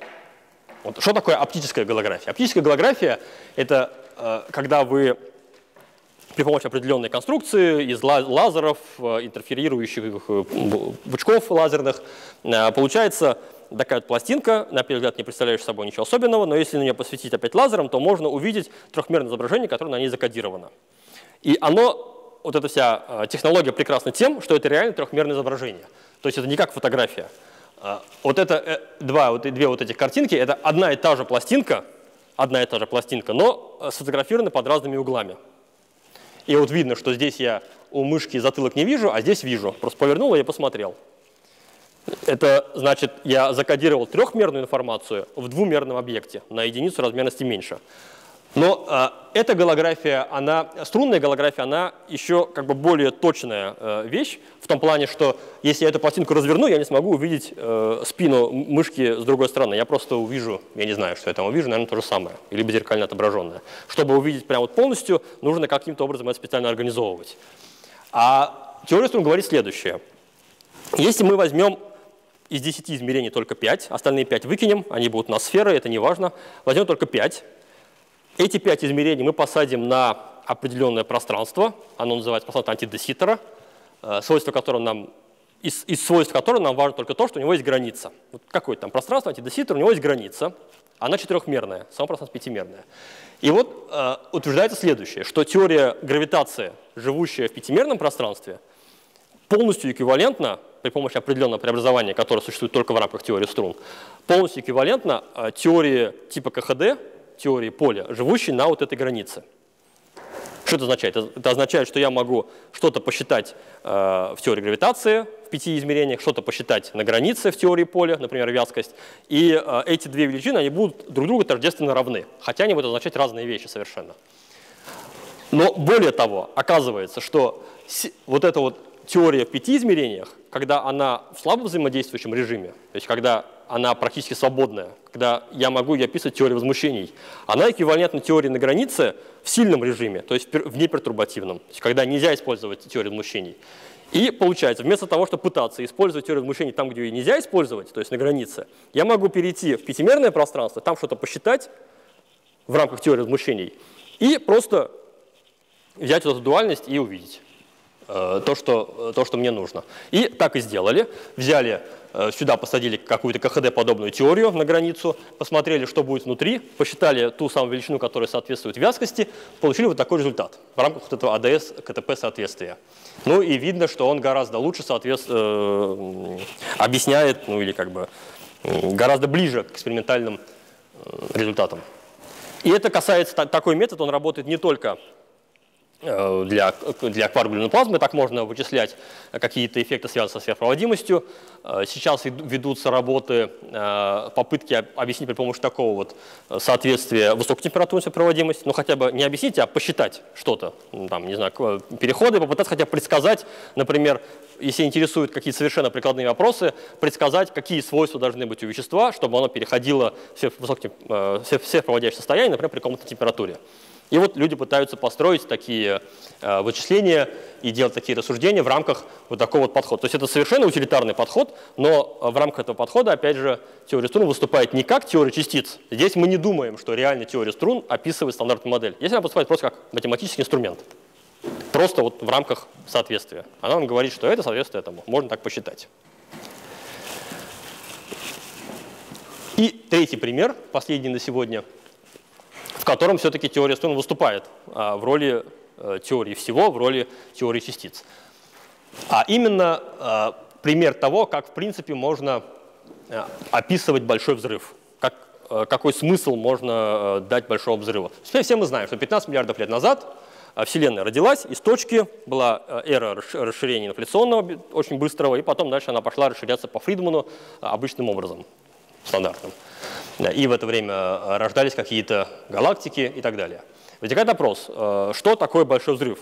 Вот что такое оптическая голография? Оптическая голография – это э, когда вы при помощи определенной конструкции из лазеров, э, интерферирующих э, пучков лазерных, получается такая вот пластинка, на первый взгляд не представляешь собой ничего особенного, но если на нее посветить опять лазером, то можно увидеть трехмерное изображение, которое на ней закодировано. И оно, вот эта вся технология прекрасна тем, что это реально трехмерное изображение. То есть это не как фотография. А, вот это э, два, вот, две вот этих картинки, это одна и та же пластинка, одна и та же пластинка, но э, сфотографированы под разными углами. И вот видно, что здесь я у мышки затылок не вижу, а здесь вижу. Просто повернул и я посмотрел. Это значит, я закодировал трехмерную информацию в двумерном объекте на единицу размерности меньше. Но э, эта голография, она, струнная голография, она еще как бы более точная э, вещь, в том плане, что если я эту пластинку разверну, я не смогу увидеть э, спину мышки с другой стороны. Я просто увижу, я не знаю, что я там увижу, наверное, то же самое, либо зеркально отображенное. Чтобы увидеть прямо вот полностью, нужно каким-то образом это специально организовывать. А теория струн говорит следующее. Если мы возьмем из 10 измерений только 5, остальные 5 выкинем, они будут на сферы, это не важно, возьмем только 5, эти пять измерений мы посадим на определенное пространство, оно называется пространство антидеситера, э, свойство которого нам, из, из свойств которого нам важно только то, что у него есть граница. Вот какое-то там пространство антидеситера, у него есть граница, она четырехмерная, само пространство пятимерное. И вот э, утверждается следующее, что теория гравитации, живущая в пятимерном пространстве, полностью эквивалентна при помощи определенного преобразования, которое существует только в рамках теории струн, полностью эквивалентна э, теории типа КХД, теории поля, живущей на вот этой границе. Что это означает? Это означает, что я могу что-то посчитать э, в теории гравитации в пяти измерениях, что-то посчитать на границе в теории поля, например, вязкость. И э, эти две величины, они будут друг другу тождественно равны, хотя они будут означать разные вещи совершенно. Но более того, оказывается, что вот эта вот теория в пяти измерениях, когда она в слабо взаимодействующем режиме, то есть когда она практически свободная, когда я могу ее описывать теорию возмущений, она эквивалентна теории на границе в сильном режиме, то есть в непертурбативном, то есть когда нельзя использовать теорию возмущений. И получается, вместо того, чтобы пытаться использовать теорию возмущений там, где ее нельзя использовать, то есть на границе, я могу перейти в пятимерное пространство, там что-то посчитать в рамках теории возмущений и просто взять эту дуальность и увидеть. Э, то что, э, то, что мне нужно. И так и сделали. Взяли, э, сюда посадили какую-то КХД-подобную теорию на границу, посмотрели, что будет внутри, посчитали ту самую величину, которая соответствует вязкости, получили вот такой результат в рамках вот этого АДС КТП соответствия. Ну и видно, что он гораздо лучше соответствует, объясняет, ну или как бы гораздо ближе к экспериментальным результатам. И это касается, такой метод, он работает не только для, для кваргулярной плазмы. Так можно вычислять какие-то эффекты, связанные со сверхпроводимостью. Э, сейчас ведутся работы, э, попытки объяснить при помощи такого вот соответствия высокотемпературной сверхпроводимости. Ну, хотя бы не объяснить, а посчитать что-то. Там, не знаю, переходы, попытаться хотя бы предсказать, например, если интересуют какие-то совершенно прикладные вопросы, предсказать, какие свойства должны быть у вещества, чтобы оно переходило в сверхпроводящее состояние, например, при каком-то температуре. И вот люди пытаются построить такие э, вычисления и делать такие рассуждения в рамках вот такого вот подхода. То есть это совершенно утилитарный подход, но в рамках этого подхода, опять же, теория струн выступает не как теория частиц. Здесь мы не думаем, что реальная теория струн описывает стандартную модель. Здесь она выступает просто как математический инструмент. Просто вот в рамках соответствия. Она нам говорит, что это соответствует этому. Можно так посчитать. И третий пример, последний на сегодня – в котором все-таки теория струн выступает а, в роли э, теории всего, в роли теории частиц. А именно а, пример того, как в принципе можно э, описывать большой взрыв, как, э, какой смысл можно дать большого взрыва. Все мы знаем, что 15 миллиардов лет назад Вселенная родилась, из точки была эра расширения инфляционного очень быстрого, и потом дальше она пошла расширяться по Фридману обычным образом, стандартным и в это время э, рождались какие-то галактики и так далее. Возникает вопрос, э, что такое большой взрыв?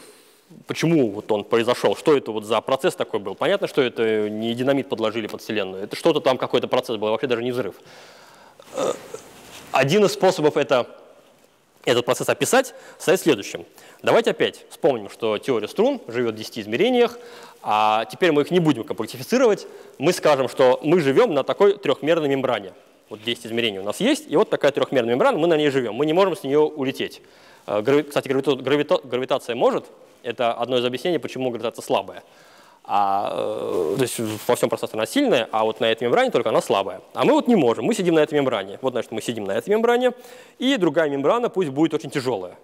Почему вот он произошел? Что это вот за процесс такой был? Понятно, что это не динамит подложили под Вселенную. Это что-то там, какой-то процесс был, вообще даже не взрыв. Э, один из способов это, этот процесс описать состоит в следующем. Давайте опять вспомним, что теория струн живет в 10 измерениях, а теперь мы их не будем компактифицировать. Мы скажем, что мы живем на такой трехмерной мембране. Вот 10 измерений у нас есть, и вот такая трехмерная мембрана, мы на ней живем. Мы не можем с нее улететь. Э, кстати, гравитация может. Это одно из объяснений, почему гравитация слабая. А, э, то есть во всем пространстве она сильная, а вот на этой мембране только она слабая. А мы вот не можем, мы сидим на этой мембране. Вот значит, мы сидим на этой мембране, и другая мембрана пусть будет очень тяжелая,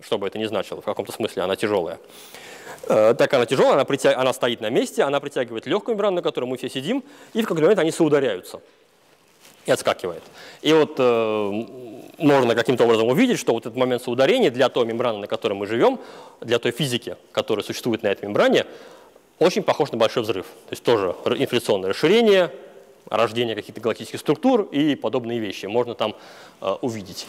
что бы это ни значило, в каком-то смысле она тяжелая. Э, так она тяжелая, она, притя... она стоит на месте, она притягивает легкую мембрану, на которой мы все сидим, и в какой-то момент они соударяются и отскакивает. И вот э, можно каким-то образом увидеть, что вот этот момент соударения для той мембраны, на которой мы живем, для той физики, которая существует на этой мембране, очень похож на большой взрыв. То есть тоже инфляционное расширение, рождение каких-то галактических структур и подобные вещи можно там э, увидеть.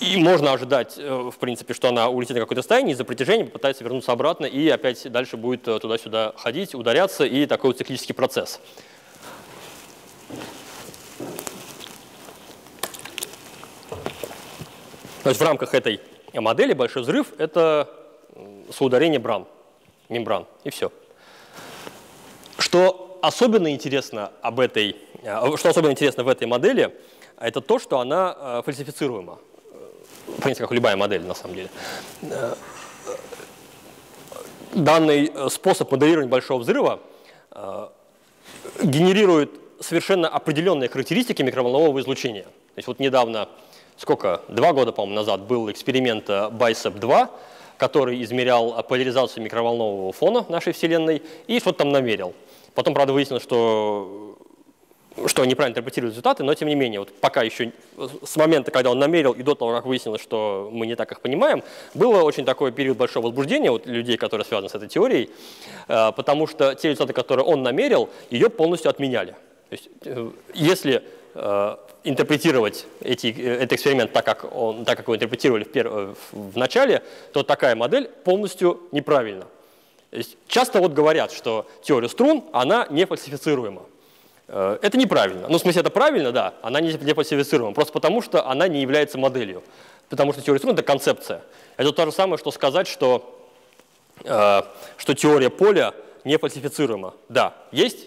И можно ожидать, э, в принципе, что она улетит на какое-то состояние, из-за притяжения попытается вернуться обратно и опять дальше будет э, туда-сюда ходить, ударяться, и такой вот циклический процесс. Есть в рамках этой модели большой взрыв – это соударение бран, мембран, и все. Что особенно интересно об этой, э, что особенно интересно в этой модели, это то, что она э, фальсифицируема. В принципе, как любая модель, на самом деле. Э, данный способ моделирования большого взрыва генерирует совершенно определенные характеристики микроволнового излучения. То есть вот недавно сколько, два года, по-моему, назад был эксперимент э, BICEP-2, который измерял поляризацию микроволнового фона нашей Вселенной и что-то там намерил. Потом, правда, выяснилось, что что неправильно интерпретируют результаты, но тем не менее, вот пока еще с момента, когда он намерил, и до того, как выяснилось, что мы не так их понимаем, было очень такой период большого возбуждения у людей, которые связаны с этой теорией, э, потому что те результаты, которые он намерил, ее полностью отменяли. То есть, э, если интерпретировать эти, э, этот эксперимент так, как, он, так, как его интерпретировали в, пер, в начале, то такая модель полностью неправильна. Часто вот говорят, что теория струн, она не фальсифицируема. Э, это неправильно. Ну, в смысле, это правильно, да, она не фальсифицируема, просто потому что она не является моделью. Потому что теория струн – это концепция. Это то же самое, что сказать, что, э, что теория поля не фальсифицируема. Да, есть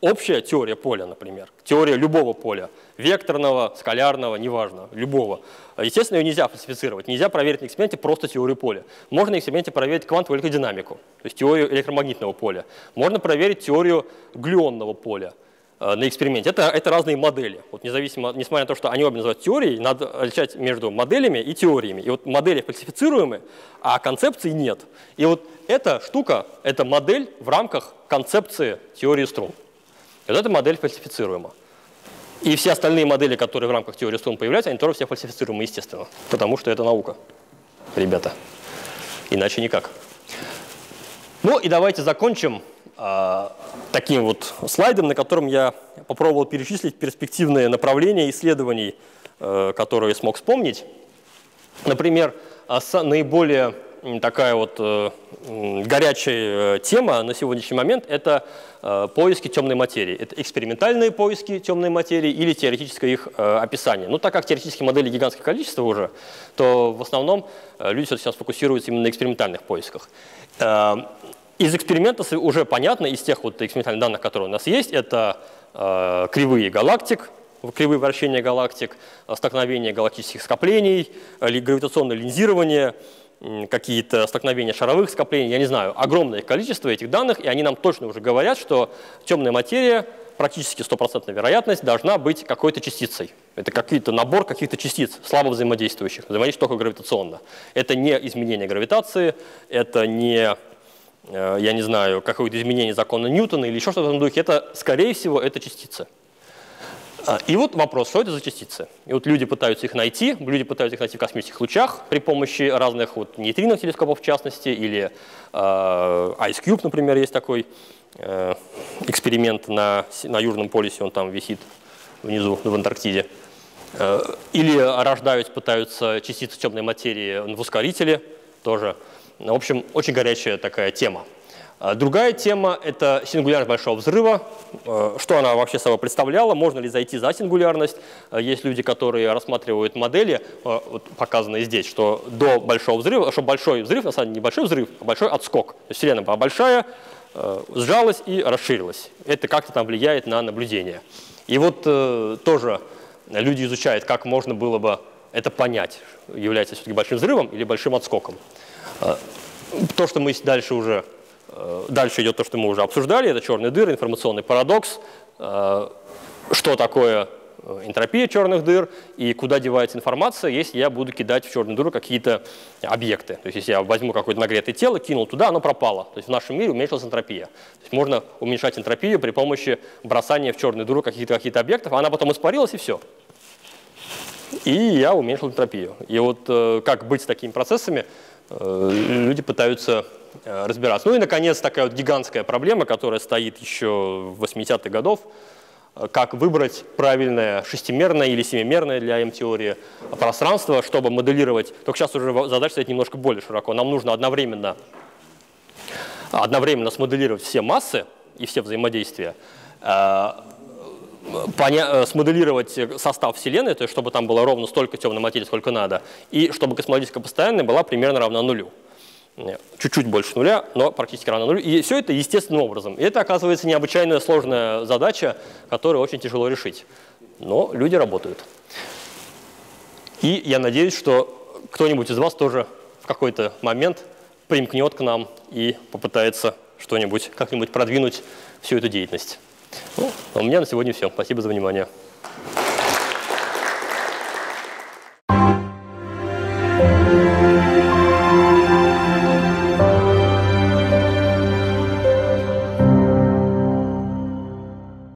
общая теория поля, например, теория любого поля, векторного, скалярного, неважно, любого. Естественно, ее нельзя фальсифицировать. Нельзя проверить на эксперименте просто теорию поля. Можно на эксперименте проверить квантовую электродинамику, то есть теорию электромагнитного поля. Можно проверить теорию глюонного поля э, на эксперименте. Это, это разные модели. Вот независимо, несмотря на то, что они обе называют теорией, надо отличать между моделями и теориями. И вот модели фальсифицируемы, а концепции нет. И вот эта штука, это модель в рамках концепции теории струн. Вот эта модель фальсифицируема. И все остальные модели, которые в рамках теории струн появляются, они тоже все фальсифицируемы, естественно, потому что это наука, ребята. Иначе никак. Ну и давайте закончим э, таким вот слайдом, на котором я попробовал перечислить перспективные направления исследований, э, которые смог вспомнить. Например, наиболее такая вот э, горячая э, тема на сегодняшний момент – это э, поиски темной материи. Это экспериментальные поиски темной материи или теоретическое их описание. Ну, так как теоретические модели гигантское количество уже, то в основном люди сейчас фокусируются именно на экспериментальных поисках. Из экспериментов уже понятно, из тех вот экспериментальных данных, которые у нас есть, это кривые галактик, кривые вращения галактик, столкновение галактических скоплений, гравитационное линзирование – какие-то столкновения шаровых скоплений, я не знаю, огромное количество этих данных, и они нам точно уже говорят, что темная материя, практически стопроцентная вероятность, должна быть какой-то частицей. Это какой-то набор каких-то частиц, слабо взаимодействующих, взаимодействующих только гравитационно. Это не изменение гравитации, это не, э, я не знаю, какое-то изменение закона Ньютона или еще что-то в этом духе, это, скорее всего, это частица. А, и вот вопрос, что это за частицы? И вот люди пытаются их найти, люди пытаются их найти в космических лучах при помощи разных вот нейтриновых телескопов в частности, или э, Ice Cube, например, есть такой э, эксперимент на, на Южном полюсе, он там висит внизу, в Антарктиде. Э, или рождаются, пытаются частицы темной материи в ускорителе тоже. В общем, очень горячая такая тема. А другая тема – это сингулярность Большого Взрыва. Э, что она вообще собой представляла? Можно ли зайти за сингулярность? Э, есть люди, которые рассматривают модели, э, вот показанные здесь, что до Большого Взрыва, что Большой Взрыв, на самом деле не Большой Взрыв, а Большой отскок. То Вселенная была большая, сжалась и расширилась. Это как-то там влияет на наблюдение. И вот тоже люди изучают, как можно было бы это понять, является все-таки большим взрывом или большим отскоком. То, что мы дальше уже дальше идет то, что мы уже обсуждали, это черные дыры, информационный парадокс, э, что такое э, энтропия черных дыр и куда девается информация, если я буду кидать в черную дыру какие-то объекты. То есть если я возьму какое-то нагретое тело, кинул туда, оно пропало. То есть в нашем мире уменьшилась энтропия. То есть можно уменьшать энтропию при помощи бросания в черную дыру каких-то каких объектов, а она потом испарилась и все. И я уменьшил энтропию. И вот как быть с такими процессами, люди пытаются Э, разбираться. Ну и, наконец, такая вот гигантская проблема, которая стоит еще в 80-х годов, э, как выбрать правильное шестимерное или семимерное для М-теории пространство, чтобы моделировать. Только сейчас уже задача стоит немножко более широко. Нам нужно одновременно, одновременно смоделировать все массы и все взаимодействия, э, смоделировать состав Вселенной, то есть чтобы там было ровно столько темной материи, сколько надо, и чтобы космологическая постоянная была примерно равна нулю чуть-чуть больше нуля, но практически равно нулю. И все это естественным образом. И это, оказывается, необычайно сложная задача, которую очень тяжело решить. Но люди работают. И я надеюсь, что кто-нибудь из вас тоже в какой-то момент примкнет к нам и попытается что-нибудь, как-нибудь продвинуть всю эту деятельность. Ну, а у меня на сегодня все. Спасибо за внимание.